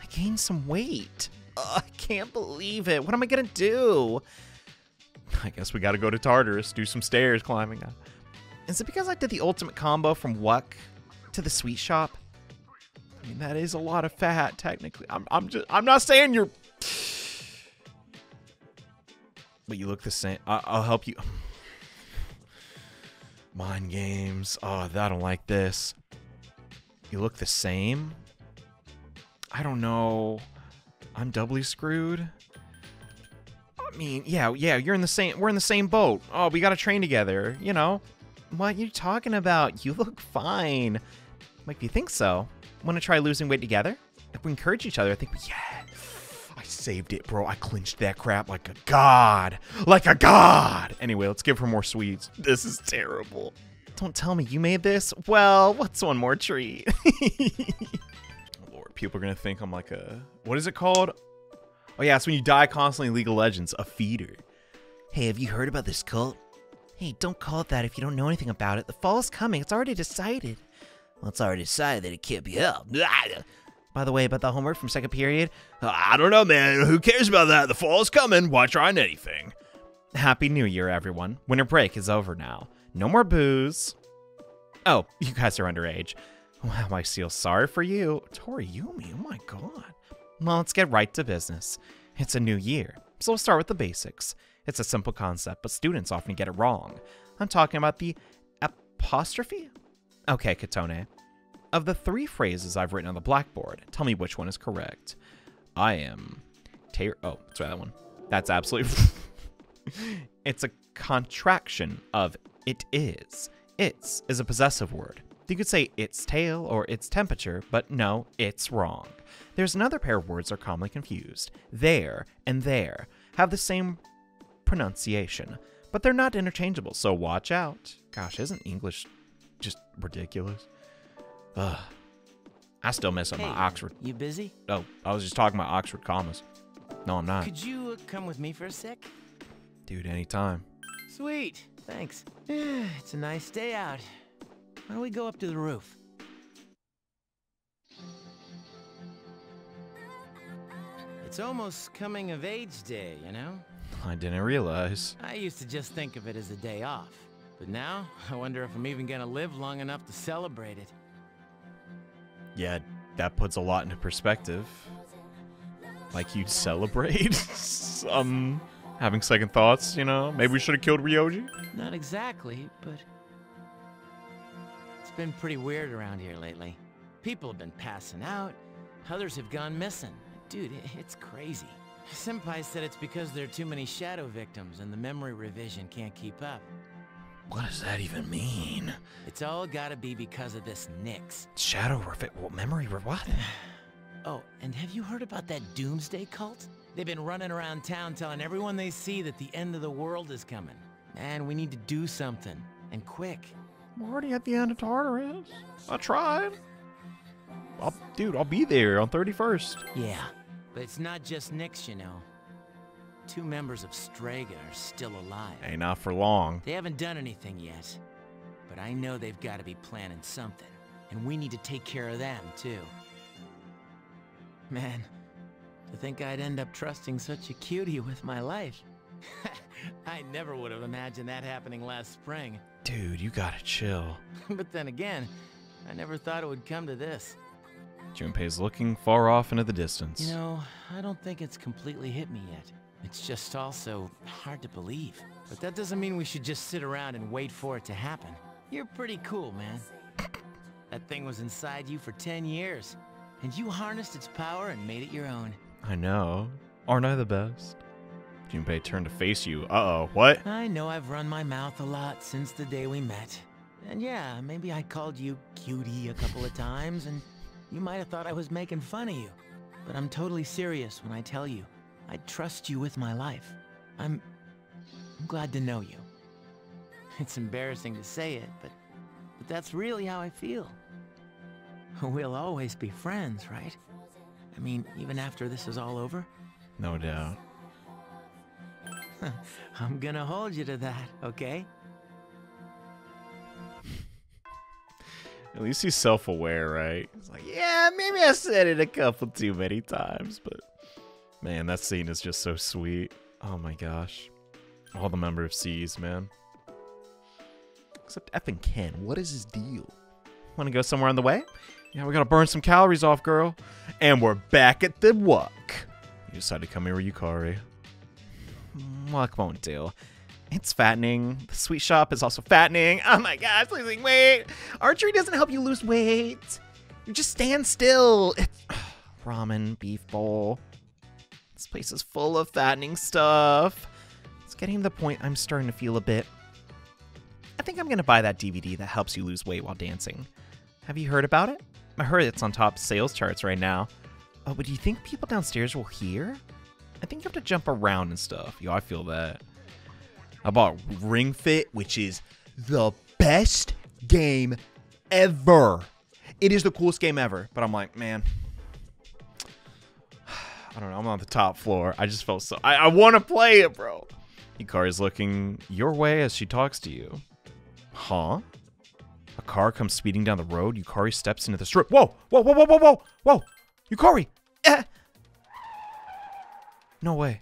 I gained some weight. Ugh, I can't believe it. What am I gonna do? I guess we gotta go to Tartarus, do some stairs climbing. Is it because I did the ultimate combo from Wuck to the sweet shop? I mean, that is a lot of fat, technically. I'm, I'm just, I'm not saying you're. But you look the same. I, I'll help you. Mind games. Oh, I don't like this. You look the same. I don't know. I'm doubly screwed. I mean, yeah, yeah, you're in the same we're in the same boat. Oh, we got to train together, you know. What you talking about? You look fine. Like, do you think so? Want to try losing weight together? If we encourage each other, I think we yeah. I saved it, bro. I clinched that crap like a god. Like a god. Anyway, let's give her more sweets. This is terrible. Don't tell me you made this. Well, what's one more treat? Lord, people are gonna think I'm like a what is it called? Oh yeah, it's when you die constantly in League of Legends, a feeder. Hey, have you heard about this cult? Hey, don't call it that if you don't know anything about it. The fall is coming. It's already decided. Well, it's already decided that it can't be helped. By the way, about the homework from second period, I don't know, man. Who cares about that? The fall is coming. Why try anything? Happy New Year, everyone. Winter break is over now. No more booze. Oh, you guys are underage. Wow, I feel sorry for you. Toriumi, oh my god. Well, let's get right to business. It's a new year, so we'll start with the basics. It's a simple concept, but students often get it wrong. I'm talking about the apostrophe? Okay, Katone. Of the three phrases I've written on the blackboard, tell me which one is correct. I am. Ter- oh, that's right, that one. That's absolutely. it's a contraction of it is. It's is a possessive word. You could say its tail or its temperature, but no, it's wrong. There's another pair of words that are commonly confused. There and there have the same pronunciation, but they're not interchangeable, so watch out. Gosh, isn't English just ridiculous? Ugh. I still miss
Hey,
my Oxford.
You busy?
Oh, I was just talking about Oxford commas. No, I'm not.
Could you uh, come with me for a sec?
Dude, anytime.
Sweet. Thanks. it's a nice day out. Why don't we go up to the roof? It's almost coming of age day, you know?
I didn't realize.
I used to just think of it as a day off. But now, I wonder if I'm even gonna live long enough to celebrate it.
Yeah, that puts a lot into perspective. Like you'd celebrate um having second thoughts, you know? Maybe we should have killed Ryoji?
Not exactly, but... It's been pretty weird around here lately. People have been passing out, others have gone missing. Dude, it's crazy. Senpai said it's because there are too many shadow victims and the memory revision can't keep up.
What does that even mean?
It's all gotta be because of this Nyx.
Shadow refi- well, memory re- what?
Oh, and have you heard about that Doomsday cult? They've been running around town telling everyone they see that the end of the world is coming. Man, we need to do something. And quick.
We're already at the end of Tartarus. I tried. I'll, dude, I'll be there on 31st.
Yeah, but it's not just Nyx, you know. Two members of Strega are still alive.
Hey, not for long.
They haven't done anything yet, but I know they've got to be planning something, and we need to take care of them, too. Man, to think I'd end up trusting such a cutie with my life. I never would have imagined that happening last spring.
Dude, you gotta chill.
but then again, I never thought it would come to this.
Junpei's looking far off into the distance.
You know, I don't think it's completely hit me yet. It's just also hard to believe. But that doesn't mean we should just sit around and wait for it to happen. You're pretty cool, man. That thing was inside you for 10 years, and you harnessed its power and made it your own.
I know. Aren't I the best? Junpei turned to face you. Uh-oh, what?
I know I've run my mouth a lot since the day we met. And yeah, maybe I called you cutie a couple of times, and you might have thought I was making fun of you. But I'm totally serious when I tell you, I trust you with my life. I'm... I'm glad to know you. It's embarrassing to say it, but... But that's really how I feel. We'll always be friends, right? I mean, even after this is all over?
No doubt.
I'm gonna hold you to that, okay?
At least he's self-aware, right? Like, yeah, maybe I said it a couple too many times, but man, that scene is just so sweet. Oh my gosh. All the member of SEES, man. Except effing Ken. What is his deal? Want to go somewhere on the way? Yeah, we gotta burn some calories off, girl. And we're back at the walk. You decided to come here with Yukari. Walk won't do. It's fattening. The sweet shop is also fattening. Oh my gosh, losing weight. Archery doesn't help you lose weight. You just stand still. It's ramen, beef bowl. This place is full of fattening stuff. It's getting to the point I'm starting to feel a bit. I think I'm gonna buy that DVD that helps you lose weight while dancing. Have you heard about it? I heard it's on top sales charts right now. Oh, but do you think people downstairs will hear? I think you have to jump around and stuff. Yo, I feel that. I bought Ring Fit, which is the best game ever. It is the coolest game ever. But I'm like, man, I don't know. I'm on the top floor. I just felt so. I, I want to play it, bro. Yukari's looking your way as she talks to you. Huh? A car comes speeding down the road. Yukari steps into the strip. Whoa! Whoa! Whoa! Whoa! Whoa! Whoa! Whoa! Yukari! Eh! No way.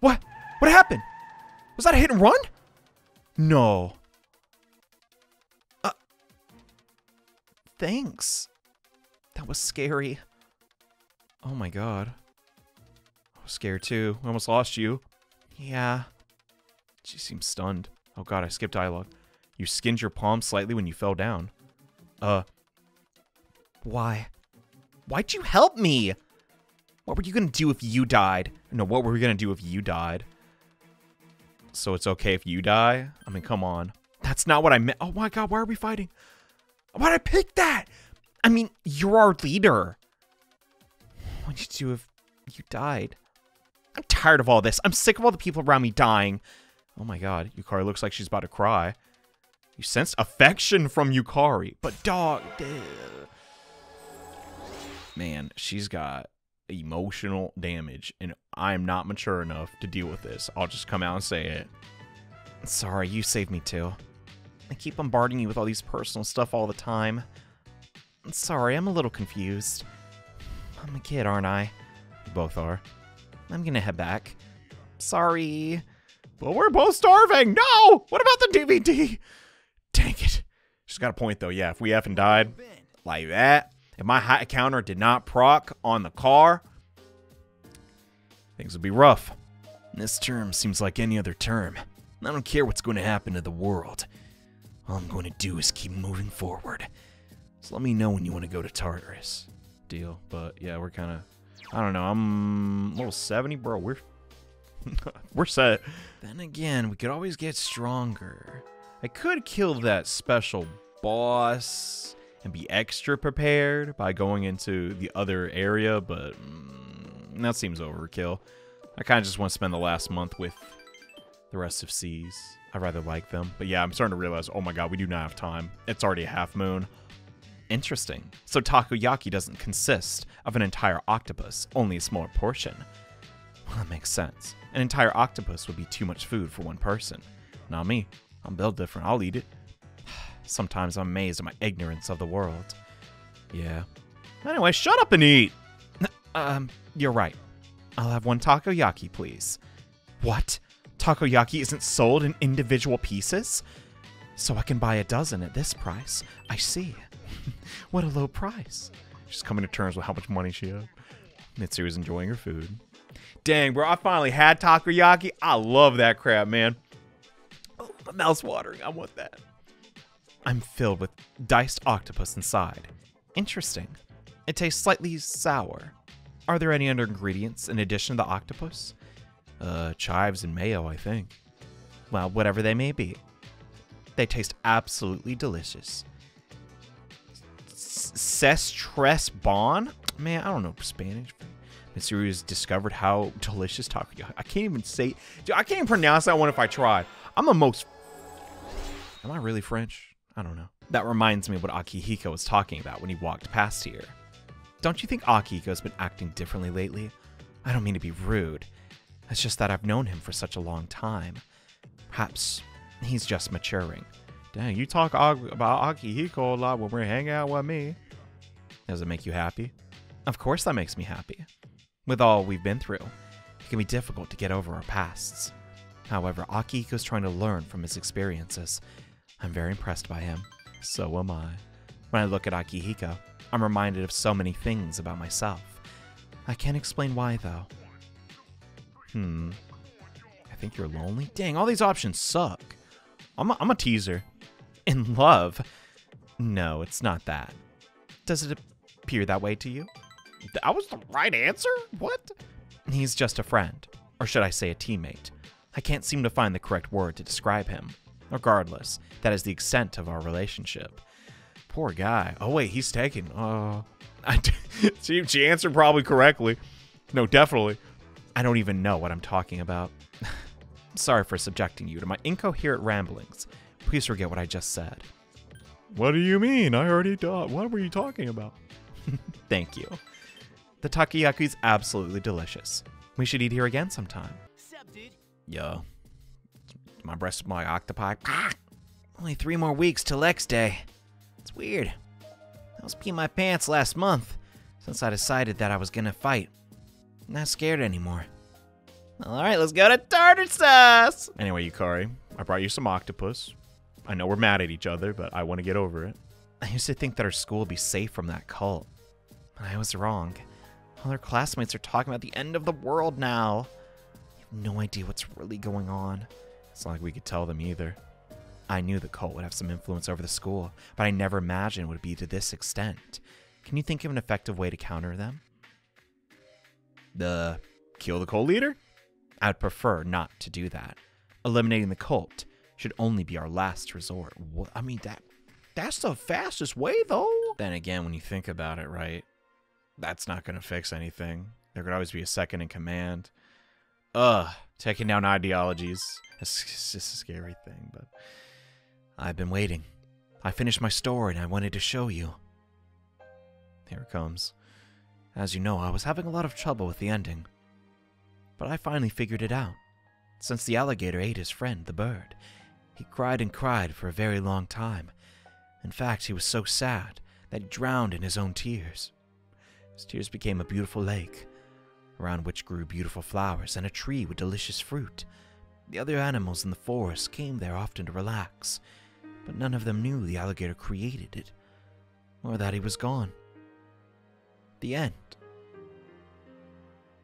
What? What happened? Was that a hit and run? No. Uh. Thanks. That was scary. Oh my god. Scared too. I almost lost you. Yeah. She seems stunned. Oh god, I skipped dialogue. You skinned your palm slightly when you fell down. Uh. Why? Why'd you help me? What were you gonna do if you died? No, what were we gonna do if you died? So it's okay if you die? I mean, come on. That's not what I meant. Oh my god, why are we fighting? Why'd I pick that? I mean, you're our leader. What'd you do if you died? I'm tired of all this. I'm sick of all the people around me dying. Oh my god, Yukari looks like she's about to cry. You sensed affection from Yukari, but dog, duh. man, she's got emotional damage, and I'm not mature enough to deal with this. I'll just come out and say it. Sorry, you saved me too. I keep bombarding you with all these personal stuff all the time. Sorry, I'm a little confused. I'm a kid, aren't I? Both are. I'm gonna head back. Sorry. But we're both starving! No! What about the DVD? Dang it. She's got a point though, yeah. If we haven't died like that, if my high counter did not proc on the car, things would be rough. This term seems like any other term. I don't care what's going to happen to the world. All I'm going to do is keep moving forward. So let me know when you want to go to Tartarus. Deal. But yeah, we're kind of, I don't know. I'm level 70, bro. We're, we're set. Then again, we could always get stronger. I could kill that special boss and be extra prepared by going into the other area, but mm, that seems overkill. I kind of just want to spend the last month with the rest of SEES. I rather like them. But yeah, I'm starting to realize, oh my god, we do not have time. It's already a half moon. Interesting. So takoyaki doesn't consist of an entire octopus, only a smaller portion. Well, that makes sense. An entire octopus would be too much food for one person. Not me. I'm built different. I'll eat it. Sometimes I'm amazed at my ignorance of the world. Yeah. Anyway, shut up and eat. Um, you're right. I'll have one takoyaki, please. What? Takoyaki isn't sold in individual pieces? So I can buy a dozen at this price. I see. what a low price. She's coming to terms with how much money she has. Mitsuru's enjoying her food. Dang, bro, I finally had takoyaki. I love that crap, man. Oh, my mouth's watering. I want that. I'm filled with diced octopus inside. Interesting. It tastes slightly sour. Are there any other ingredients in addition to the octopus? Uh, chives and mayo, I think. Well, whatever they may be. They taste absolutely delicious. Cestres bon? Man, I don't know Spanish. Mitsuru has discovered how delicious takoyaki. I can't even say. I can't even pronounce that one if I tried. I'm a most. Am I really French? I don't know. That reminds me of what Akihiko was talking about when he walked past here. Don't you think Akihiko's been acting differently lately? I don't mean to be rude. It's just that I've known him for such a long time. Perhaps he's just maturing. Dang, you talk about Akihiko a lot when we're hanging out with me. Does it make you happy? Of course that makes me happy. With all we've been through, it can be difficult to get over our pasts. However, Akihiko's trying to learn from his experiences. I'm very impressed by him. So am I. When I look at Akihiko, I'm reminded of so many things about myself. I can't explain why, though. Hmm. I think you're lonely? Dang, all these options suck. I'm a, I'm a teaser. In love? No, it's not that. Does it appear that way to you? That was the right answer? What? He's just a friend. Or should I say a teammate? I can't seem to find the correct word to describe him. Regardless, that is the extent of our relationship. Poor guy. Oh, wait, he's taken. Uh, I, she, she answered probably correctly. No, definitely. I don't even know what I'm talking about. Sorry for subjecting you to my incoherent ramblings. Please forget what I just said. What do you mean? I already thought. What were you talking about? Thank you. The takoyaki is absolutely delicious. We should eat here again sometime. Yo. My breast, my octopi. Ah! Only three more weeks till X Day. It's weird. I was peeing my pants last month since I decided that I was gonna fight. I'm not scared anymore. Alright, let's go to tartar sauce! Anyway, Yukari, I brought you some octopus. I know we're mad at each other, but I want to get over it. I used to think that our school would be safe from that cult. But I was wrong. All our classmates are talking about the end of the world now. I have no idea what's really going on. It's not like we could tell them either. I knew the cult would have some influence over the school, but I never imagined it would be to this extent. Can you think of an effective way to counter them? The kill the cult leader? I'd prefer not to do that. Eliminating the cult should only be our last resort. What? I mean, that That's the fastest way, though. Then again, when you think about it, right? That's not going to fix anything. There could always be a second in command. Ugh, taking down ideologies. It's, it's just a scary thing, but I've been waiting. I finished my story and I wanted to show you. Here it comes. As you know, I was having a lot of trouble with the ending. But I finally figured it out. Since the alligator ate his friend, the bird, he cried and cried for a very long time. In fact, he was so sad that he drowned in his own tears. His tears became a beautiful lake, around which grew beautiful flowers and a tree with delicious fruit. The other animals in the forest came there often to relax, but none of them knew the alligator created it, or that he was gone. The end.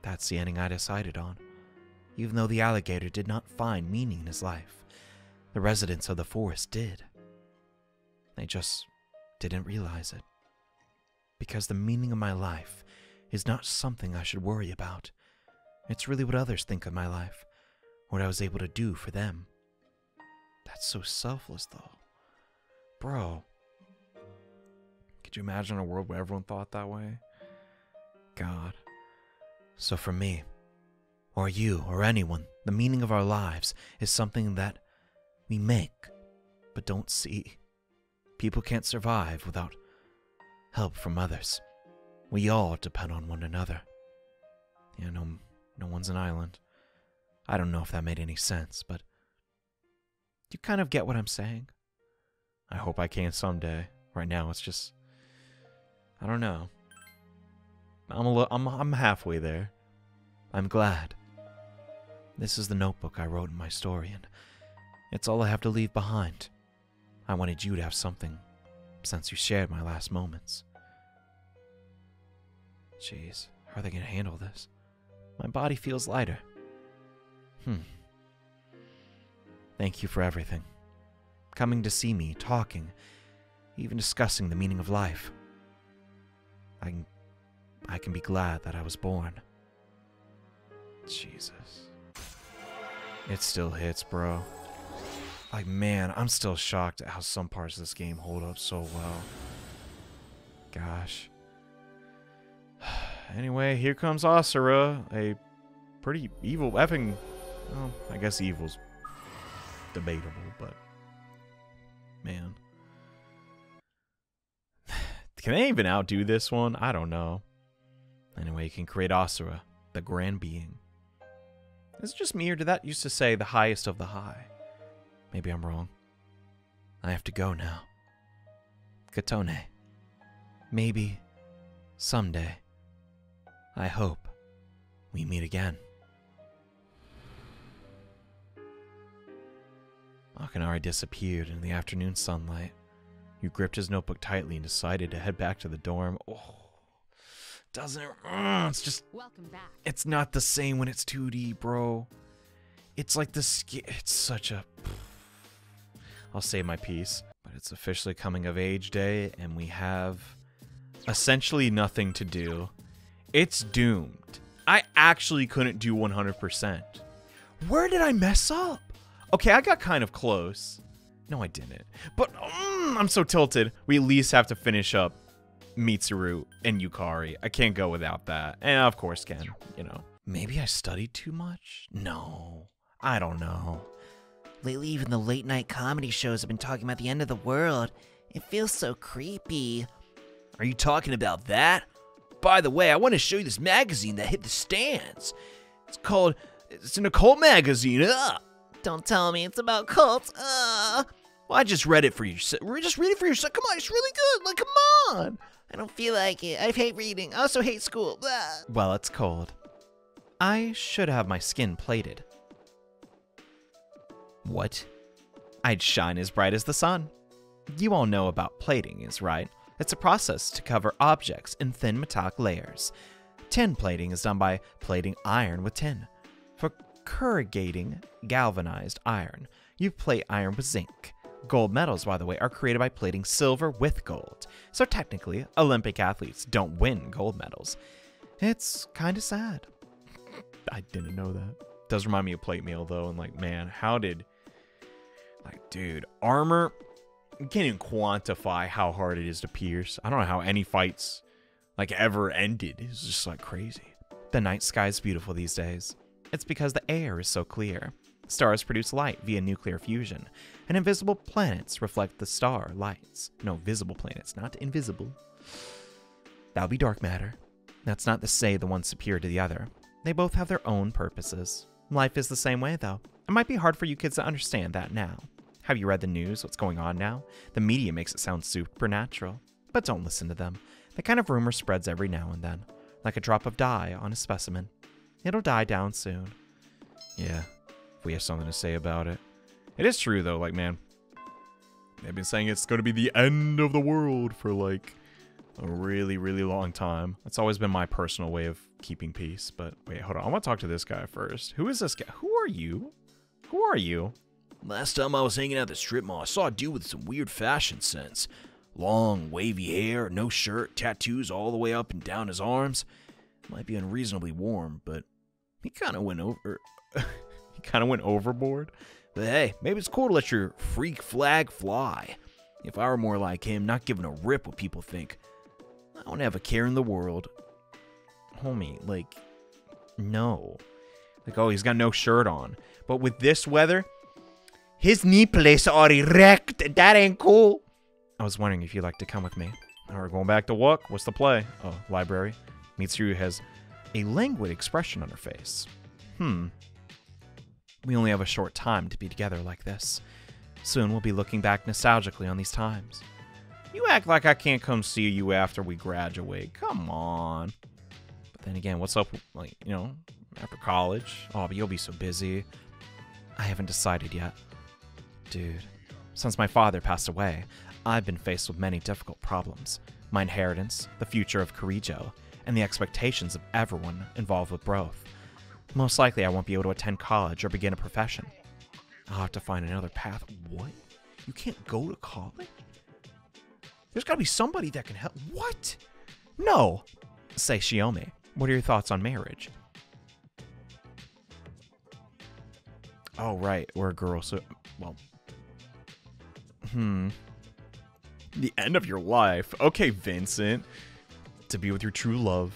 That's the ending I decided on. Even though the alligator did not find meaning in his life, the residents of the forest did. They just didn't realize it. Because the meaning of my life is not something I should worry about. It's really what others think of my life, what I was able to do for them. That's so selfless, though. Bro, could you imagine a world where everyone thought that way? God. So for me, or you, or anyone, the meaning of our lives is something that we make, but don't see. People can't survive without help from others. We all depend on one another. Yeah, no, no one's an island. I don't know if that made any sense, but you kind of get what I'm saying. I hope I can someday. Right now, it's just I don't know. I'm a li- I'm I'm halfway there. I'm glad. This is the notebook I wrote in my story, and it's all I have to leave behind. I wanted you to have something, since you shared my last moments. Jeez, how are they gonna handle this? My body feels lighter. Hmm. Thank you for everything. Coming to see me, talking, even discussing the meaning of life. I can, I can be glad that I was born. Jesus. It still hits, bro. Like, man, I'm still shocked at how some parts of this game hold up so well. Gosh. Anyway, here comes Asura, a pretty evil effing. Well, I guess evil's debatable, but man. Can they even outdo this one? I don't know. Anyway, you can create Asura, the grand being. Is it just me, or did that used to say the highest of the high? Maybe I'm wrong. I have to go now. Katone. Maybe someday. I hope we meet again. Akinari disappeared in the afternoon sunlight. You gripped his notebook tightly and decided to head back to the dorm. Oh, doesn't it? mm, it's just.
Welcome back.
It's not the same when it's 2D, bro. It's like the sk- It's such a. I'll say my piece, but it's officially coming of age day, and we have essentially nothing to do. It's doomed. I actually couldn't do 100%. Where did I mess up? Okay, I got kind of close. No, I didn't. But mm, I'm so tilted. We at least have to finish up Mitsuru and Yukari. I can't go without that. And of course, Ken, you know. Maybe I studied too much? No. I don't know.
Lately, even the late night comedy shows have been talking about the end of the world. It feels so creepy.
Are you talking about that? By the way, I want to show you this magazine that hit the stands. It's called. It's an occult magazine. Ugh.
Don't tell me it's about cults. Uh,
Well, I just read it for you. Just read it for yourself. Come on, it's really good. Like, come on.
I don't feel like it. I hate reading. I also hate school.
Well, it's cold. I should have my skin plated.
What?
I'd shine as bright as the sun. You all know about plating, is right? It's a process to cover objects in thin metallic layers. Tin plating is done by plating iron with tin. For corrugating galvanized iron, you plate iron with zinc. Gold medals, by the way, are created by plating silver with gold. So technically, Olympic athletes don't win gold medals. It's kind of sad. I didn't know that. Does remind me of plate meal though, and like, man, how did like, dude, armor
you can't even quantify how hard it is to pierce. I don't know how any fights like ever ended. It's just like crazy.
The night sky is beautiful these days. It's because the air is so clear. Stars produce light via nuclear fusion, and invisible planets reflect the star lights. No, visible planets, not invisible. That would be dark matter. That's not to say the one's superior to the other. They both have their own purposes. Life is the same way, though. It might be hard for you kids to understand that now. Have you read the news? What's going on now? The media makes it sound supernatural. But don't listen to them. The kind of rumor spreads every now and then, like a drop of dye on a specimen. It'll die down soon.
Yeah, if we have something to say about it. It is true, though, like, man. They've been saying it's going to be the end of the world for, like, a really, really long time. That's always been my personal way of keeping peace. But wait, hold on. I want to talk to this guy first. Who is this guy? Who are you? Who are you?
Last time I was hanging out the strip mall, I saw a dude with some weird fashion sense. Long, wavy hair, no shirt, tattoos all the way up and down his arms. Might be unreasonably warm, but he kind of went over.
he kind of went overboard.
But hey, maybe it's cool to let your freak flag fly. If I were more like him, not giving a rip what people think, I don't have a care in the world.
Homie, like, no. Like, oh, he's got no shirt on. But with this weather, his nipples are erect. That ain't cool. I was wondering if you'd like to come with me.
All right, going back to what? What's the play? Oh, library.
Mitsuru has a languid expression on her face. Hmm. We only have a short time to be together like this. Soon we'll be looking back nostalgically on these times.
You act like I can't come see you after we graduate. Come on.
But then again, what's up, like, you know, after college? Oh, but you'll be so busy. I haven't decided yet. Dude, since my father passed away, I've been faced with many difficult problems. My inheritance, the future of Kirijo, and the expectations of everyone involved with Broth. Most likely, I won't be able to attend college or begin a profession. I'll have to find another path.
What? You can't go to college? There's got to be somebody that can help. What?
No. Say, Shiomi, what are your thoughts on marriage? Oh, right. We're a girl, so. Well.
Hmm. The end of your life. Okay, Vincent. To be with your true love.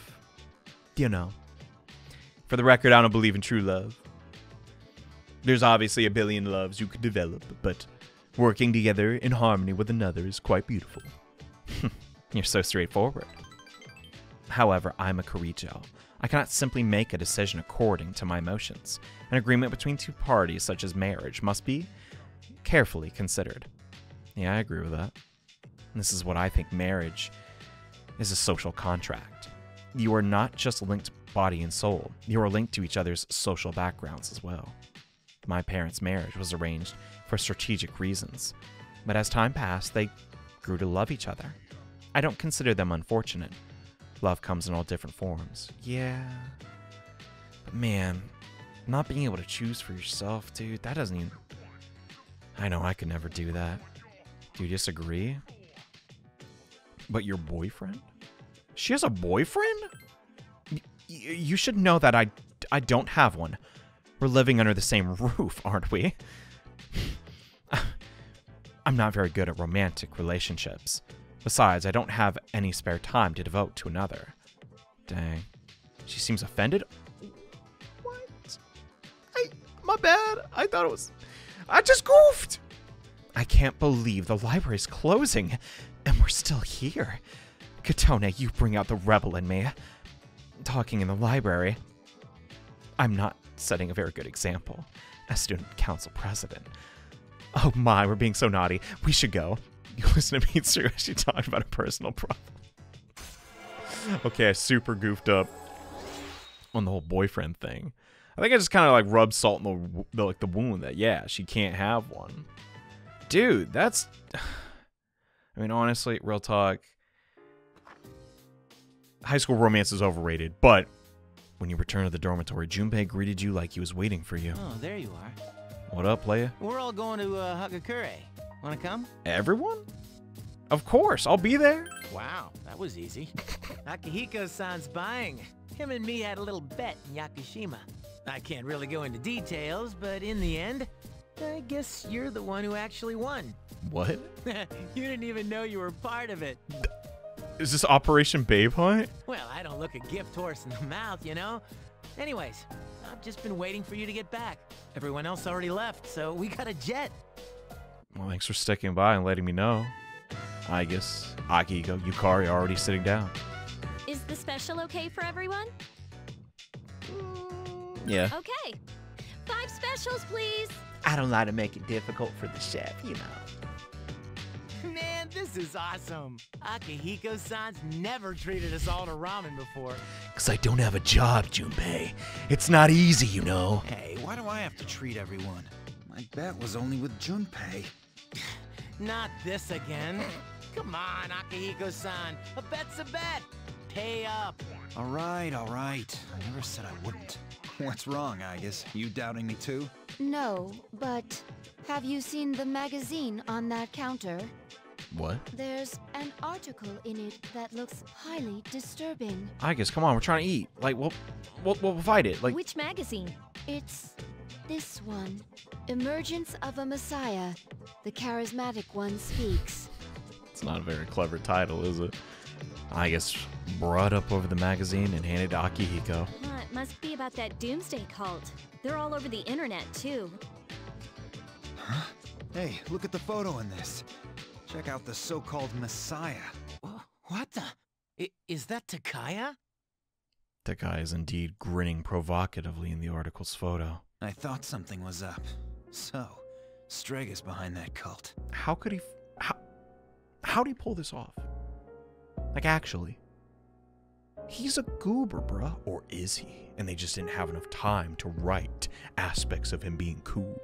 You know. For the record, I don't believe in true love. There's obviously a billion loves you could develop, but working together in harmony with another is quite beautiful. You're so straightforward. However, I'm a Kirijo. I cannot simply make a decision according to my emotions. An agreement between two parties, such as marriage, must be carefully considered. Yeah, I agree with that. This is what I think marriage is a social contract. You are not just linked body and soul, you are linked to each other's social backgrounds as well. My parents' marriage was arranged for strategic reasons, but as time passed, they grew to love each other. I don't consider them unfortunate. Love comes in all different forms. Yeah. But man, not being able to choose for yourself, dude, that doesn't even. I know I could never do that. Do you disagree?
But your boyfriend?
She has a boyfriend? Y- you should know that I, I don't have one. We're living under the same roof, aren't we? I'm not very good at romantic relationships. Besides, I don't have any spare time to devote to another. Dang. She seems offended.
What? I. My bad. I thought it was. I just goofed!
I can't believe the library's closing, and we're still here. Katone, you bring out the rebel in me. Talking in the library. I'm not setting a very good example as student council president. Oh my, we're being so naughty. We should go. You listen to me through as she talked about a personal problem.
okay, I super goofed up on the whole boyfriend thing. I think I just kind of like rubbed salt in the, the like the wound that yeah, she can't have one. Dude, that's I mean honestly, real talk. High school romance is overrated, but when you return to the dormitory, Junpei greeted you like he was waiting for you.
Oh, there you are.
What up, playa?
We're all going to uh, Hagakure. Wanna come?
Everyone? Of course, I'll be there.
Wow, that was easy. Akihiko-san's buying. Him and me had a little bet in Yakushima. I can't really go into details, but in the end, I guess you're the one who actually won.
What?
you didn't even know you were part of it.
Is this Operation Babe Hunt?
Well, I don't look a gift horse in the mouth, you know? Anyways, I've just been waiting for you to get back. Everyone else already left, so we got a jet.
Well, thanks for sticking by and letting me know. I guess Akihiko, Yukari are already sitting down.
Is the special okay for everyone? Mm.
Yeah.
Okay. Five specials, please.
I don't like to make it difficult for the chef, you know.
Man, this is awesome. Akihiko-san's never treated us all to ramen before.
Because I don't have a job, Junpei. It's not easy, you know.
Hey, why do I have to treat everyone? My bet was only with Junpei.
Not this again. Come on, Akihiko-san. A bet's a bet. Pay up.
All right, all right. I never said I wouldn't. What's wrong, Aigis? You doubting me too?
No, but have you seen the magazine on that counter?
What?
There's an article in it that looks highly disturbing.
I guess, come on, we're trying to eat. Like, we'll, we'll, we'll fight it. Like,
Which magazine?
It's this one. Emergence of a Messiah. The charismatic one speaks.
it's not a very clever title, is it? I guess brought up over the magazine and handed to Akihiko.
Uh, it must be about that doomsday cult. They're all over the internet, too. Huh?
Hey, look at the photo in this. Check out the so-called Messiah.
What the? I, is that Takaya?
Takai is indeed grinning provocatively in the article's photo.
I thought something was up. So, Strega's behind that cult.
How could he? f- How? How'd he pull this off? Like, actually, he's a goober, bruh, or is he? And they just didn't have enough time to write aspects of him being cool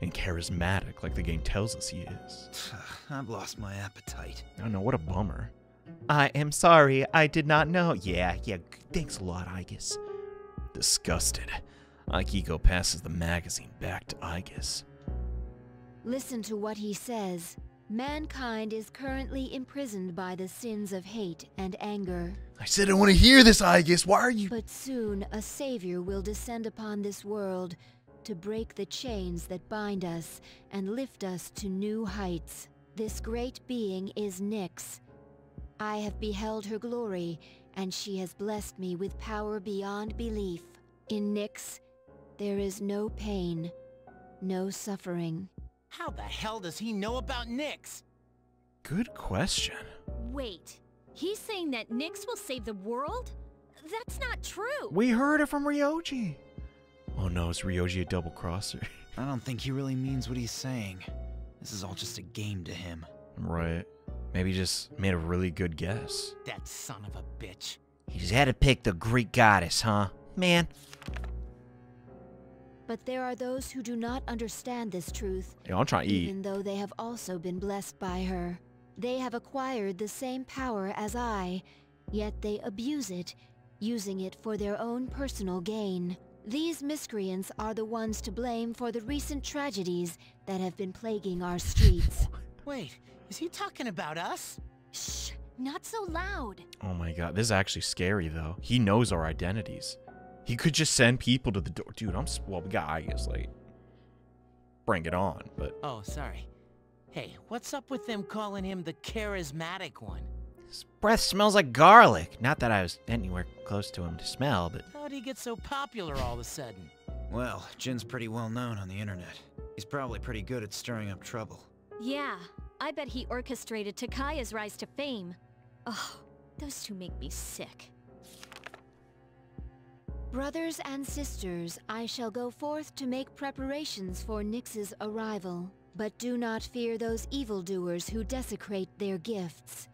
and charismatic, like the game tells us he is.
I've lost my appetite.
I don't know. What a bummer.
I am sorry, I did not know. Yeah, yeah, thanks a lot, Aigis.
Disgusted. Akihiko passes the magazine back to Aigis.
Listen to what he says. Mankind is currently imprisoned by the sins of hate and anger.
I said I want to hear this, Aigis. Why are you.
But soon a savior will descend upon this world to break the chains that bind us and lift us to new heights. This great being is Nyx. I have beheld her glory, and she has blessed me with power beyond belief. In Nyx, there is no pain, no suffering.
How the hell does he know about Nyx?
Good question.
Wait, he's saying that Nyx will save the world? That's not true.
We heard it from Ryoji. Oh no, is Ryoji a double crosser?
I don't think he really means what he's saying. This is all just a game to him.
right. Maybe he just made a really good guess.
That son of a bitch.
He just had to pick the Greek goddess, huh? Man,
But there are those who do not understand this truth,
Yeah, I'm trying to eat.
even though they have also been blessed by her. They have acquired the same power as I, yet they abuse it, using it for their own personal gain. These miscreants are the ones to blame for the recent tragedies that have been plaguing our streets.
Wait, is he talking about us?
Shh, not so loud.
Oh my god, this is actually scary though. He knows our identities. He could just send people to the door. Dude, I'm. Well, we got, I guess, like. Bring it on, but.
Oh, sorry. Hey, what's up with them calling him the charismatic one?
his breath smells like garlic. Not that I was anywhere close to him to smell, but
How'd he get so popular all of a sudden?
Well, Jin's pretty well known on the internet. He's probably pretty good at stirring up trouble.
Yeah, I bet he orchestrated Takaya's rise to fame. Oh, those two make me sick.
Brothers and sisters, I shall go forth to make preparations for Nyx's arrival. But do not fear those evildoers who desecrate their gifts.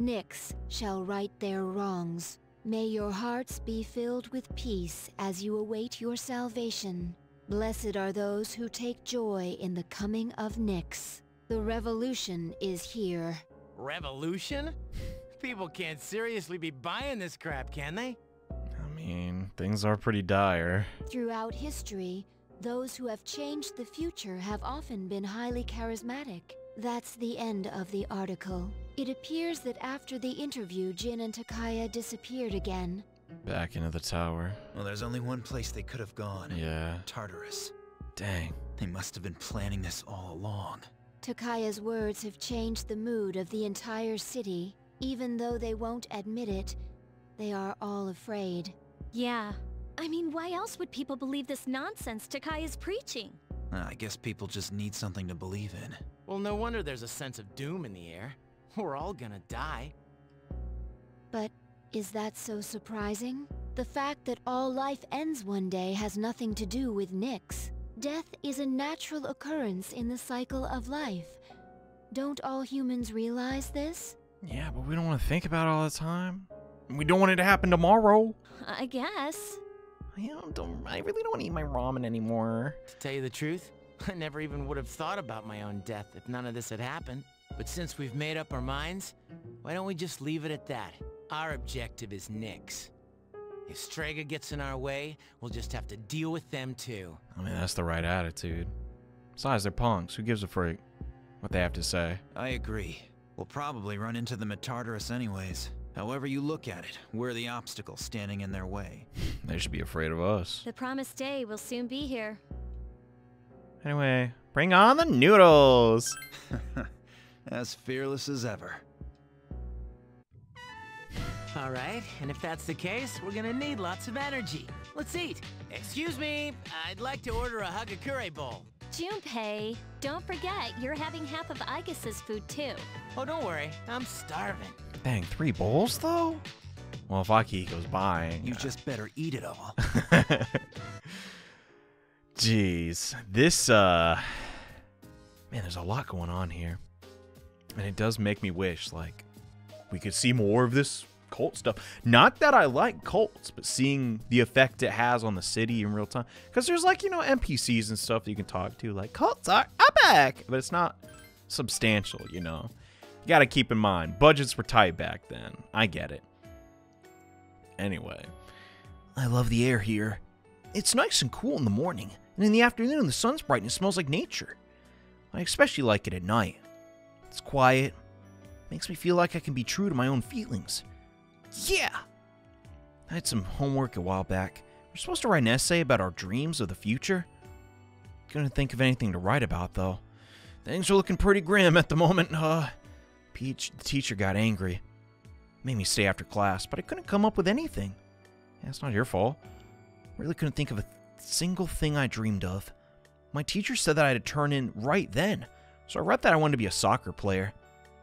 Nyx shall right their wrongs. May your hearts be filled with peace as you await your salvation. Blessed are those who take joy in the coming of Nyx. The revolution is here.
Revolution? People can't seriously be buying this crap, can they?
I mean, things are pretty dire.
Throughout history, those who have changed the future have often been highly charismatic. That's the end of the article. It appears that after the interview, Jin and Takaya disappeared again.
Back into the tower.
Well, there's only one place they could have gone.
Yeah.
Tartarus.
Dang.
They must have been planning this all along.
Takaya's words have changed the mood of the entire city. Even though they won't admit it, they are all afraid.
Yeah. I mean, why else would people believe this nonsense Takaya's preaching?
Uh, I guess people just need something to believe in.
Well, no wonder there's a sense of doom in the air. We're all gonna die.
But is that so surprising? The fact that all life ends one day has nothing to do with Nyx. Death is a natural occurrence in the cycle of life. Don't all humans realize this?
Yeah, but we don't want to think about it all the time. We don't want it to happen tomorrow.
I guess.
I, don't, I really don't want to eat my ramen anymore.
To tell you the truth, I never even would have thought about my own death if none of this had happened. But since we've made up our minds, why don't we just leave it at that? Our objective is Nyx. If Strega gets in our way, we'll just have to deal with them too.
I mean, that's the right attitude. Besides, they're punks. Who gives a freak what they have to say?
I agree. We'll probably run into them at Tartarus anyways. However you look at it, we're the obstacle standing in their way.
they should be afraid of us.
The promised day will soon be here.
Anyway, bring on the noodles!
as fearless as ever.
All right, and if that's the case, we're gonna need lots of energy. Let's eat. Excuse me, I'd like to order a Hagakure bowl.
Junpei, don't forget, you're having half of Aigis's food too.
Oh, don't worry, I'm starving.
Dang, three bowls though? Well, if Akihiko's buying...
You just better eat it all.
Jeez, this, uh... Man, there's a lot going on here. And it does make me wish, like, we could see more of this cult stuff. Not that I like cults, but seeing the effect it has on the city in real time. Because there's, like, you know, NPCs and stuff that you can talk to, like, cults are, back! But it's not substantial, you know? You gotta keep in mind, budgets were tight back then. I get it. Anyway.
I love the air here. It's nice and cool in the morning, and in the afternoon the sun's bright and it smells like nature. I especially like it at night. It's quiet, makes me feel like I can be true to my own feelings. Yeah! I had some homework a while back. We're supposed to write an essay about our dreams of the future. Couldn't think of anything to write about, though. Things are looking pretty grim at the moment. Uh, Peach, the teacher got angry. Made me stay after class, but I couldn't come up with anything. Yeah, it's not your fault. Really couldn't think of a single thing I dreamed of. My teacher said that I had to turn in right then, so I wrote that I wanted to be a soccer player.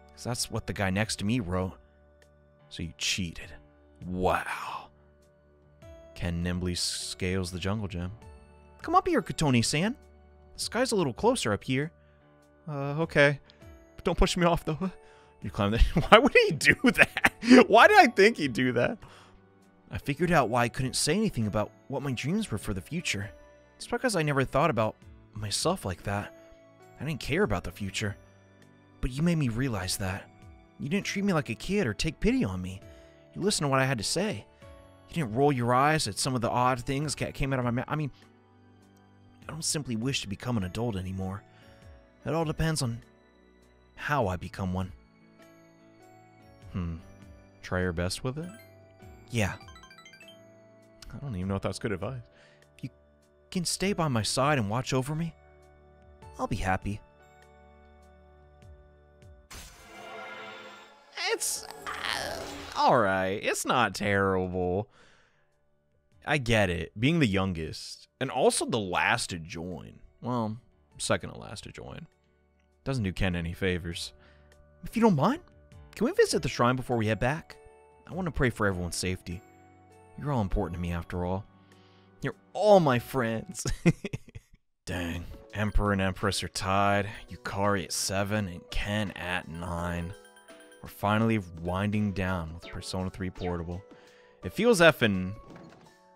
Because that's what the guy next to me wrote. So you cheated. Wow. Ken nimbly scales the jungle gym. Come up here, Kotone-san. The sky's a little closer up here.
Uh, okay. But don't push me off, though. You climb. Why would he do that? Why did I think he'd do that?
I figured out why I couldn't say anything about what my dreams were for the future. It's because I never thought about myself like that. I didn't care about the future. But you made me realize that. You didn't treat me like a kid or take pity on me. You listened to what I had to say. You didn't roll your eyes at some of the odd things that came out of my mouth. I mean, I don't simply wish to become an adult anymore. It all depends on how I become one.
Hmm. Try your best with it?
Yeah.
I don't even know if that's good advice.
If you can stay by my side and watch over me, I'll be happy.
It's uh, all right. It's not terrible. I get it. Being the youngest and also the last to join. Well, second to last to join. Doesn't do Ken any favors.
If you don't mind, can we visit the shrine before we head back? I want to pray for everyone's safety. You're all important to me after all. You're all my friends.
Dang. Emperor and Empress are tied, Yukari at 7, and Ken at 9. We're finally winding down with Persona 3 Portable. It feels effing...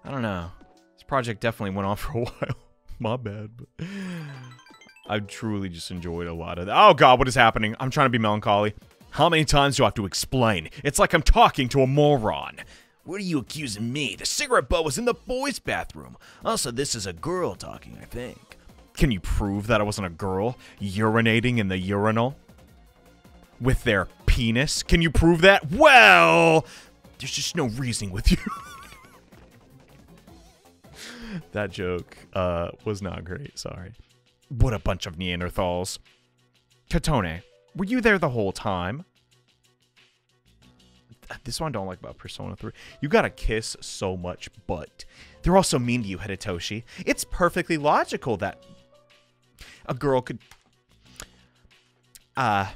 I don't know. This project definitely went on for a while. My bad, but... I've truly just enjoyed a lot of that. Oh god, what is happening? I'm trying to be melancholy. How many times do I have to explain? It's like I'm talking to a moron.
What are you accusing me? The cigarette butt was in the boys' bathroom. Also, this is a girl talking, I think.
Can you prove that I wasn't a girl urinating in the urinal? With their penis? Can you prove that? Well, there's just no reasoning with you. that joke uh, was not great, sorry. What a bunch of Neanderthals. Kotone, were you there the whole time? This one I don't like about Persona 3. You gotta kiss so much butt. They're also mean to you, Hidetoshi. It's perfectly logical that a girl could... Uh,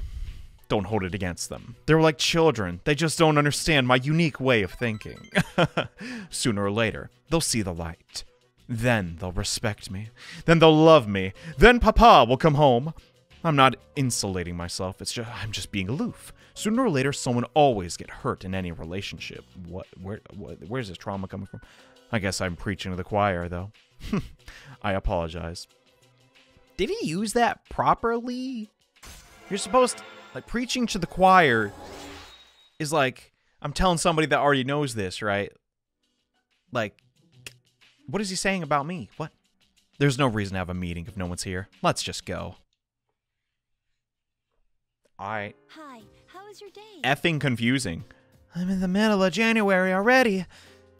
don't hold it against them. They're like children. They just don't understand my unique way of thinking. Sooner or later, they'll see the light. Then they'll respect me. Then they'll love me. Then Papa will come home. I'm not insulating myself. It's just I'm just being aloof. Sooner or later, someone always get hurt in any relationship. What? Where? What, where's this trauma coming from? I guess I'm preaching to the choir, though. I apologize. Did he use that properly? You're supposed to, like preaching to the choir is like I'm telling somebody that already knows this, right? Like what is he saying about me? What? There's no reason to have a meeting if no one's here. Let's just go. I
Hi, how was your day?
effing confusing.
I'm in the middle of January already.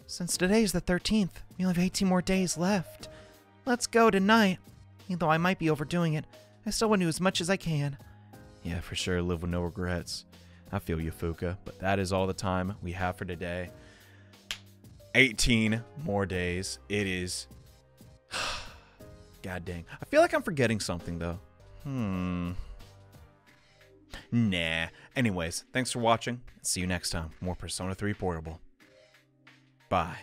Since today's the 13th, we only have 18 more days left. Let's go tonight. Even though I might be overdoing it, I still want to do as much as I can.
Yeah, for sure. Live with no regrets. I feel you, Fuuka. But that is all the time we have for today. 18 more days. It is. God dang. I feel like I'm forgetting something, though. Hmm. Nah. Anyways, thanks for watching. See you next time. More Persona 3 Portable. Bye.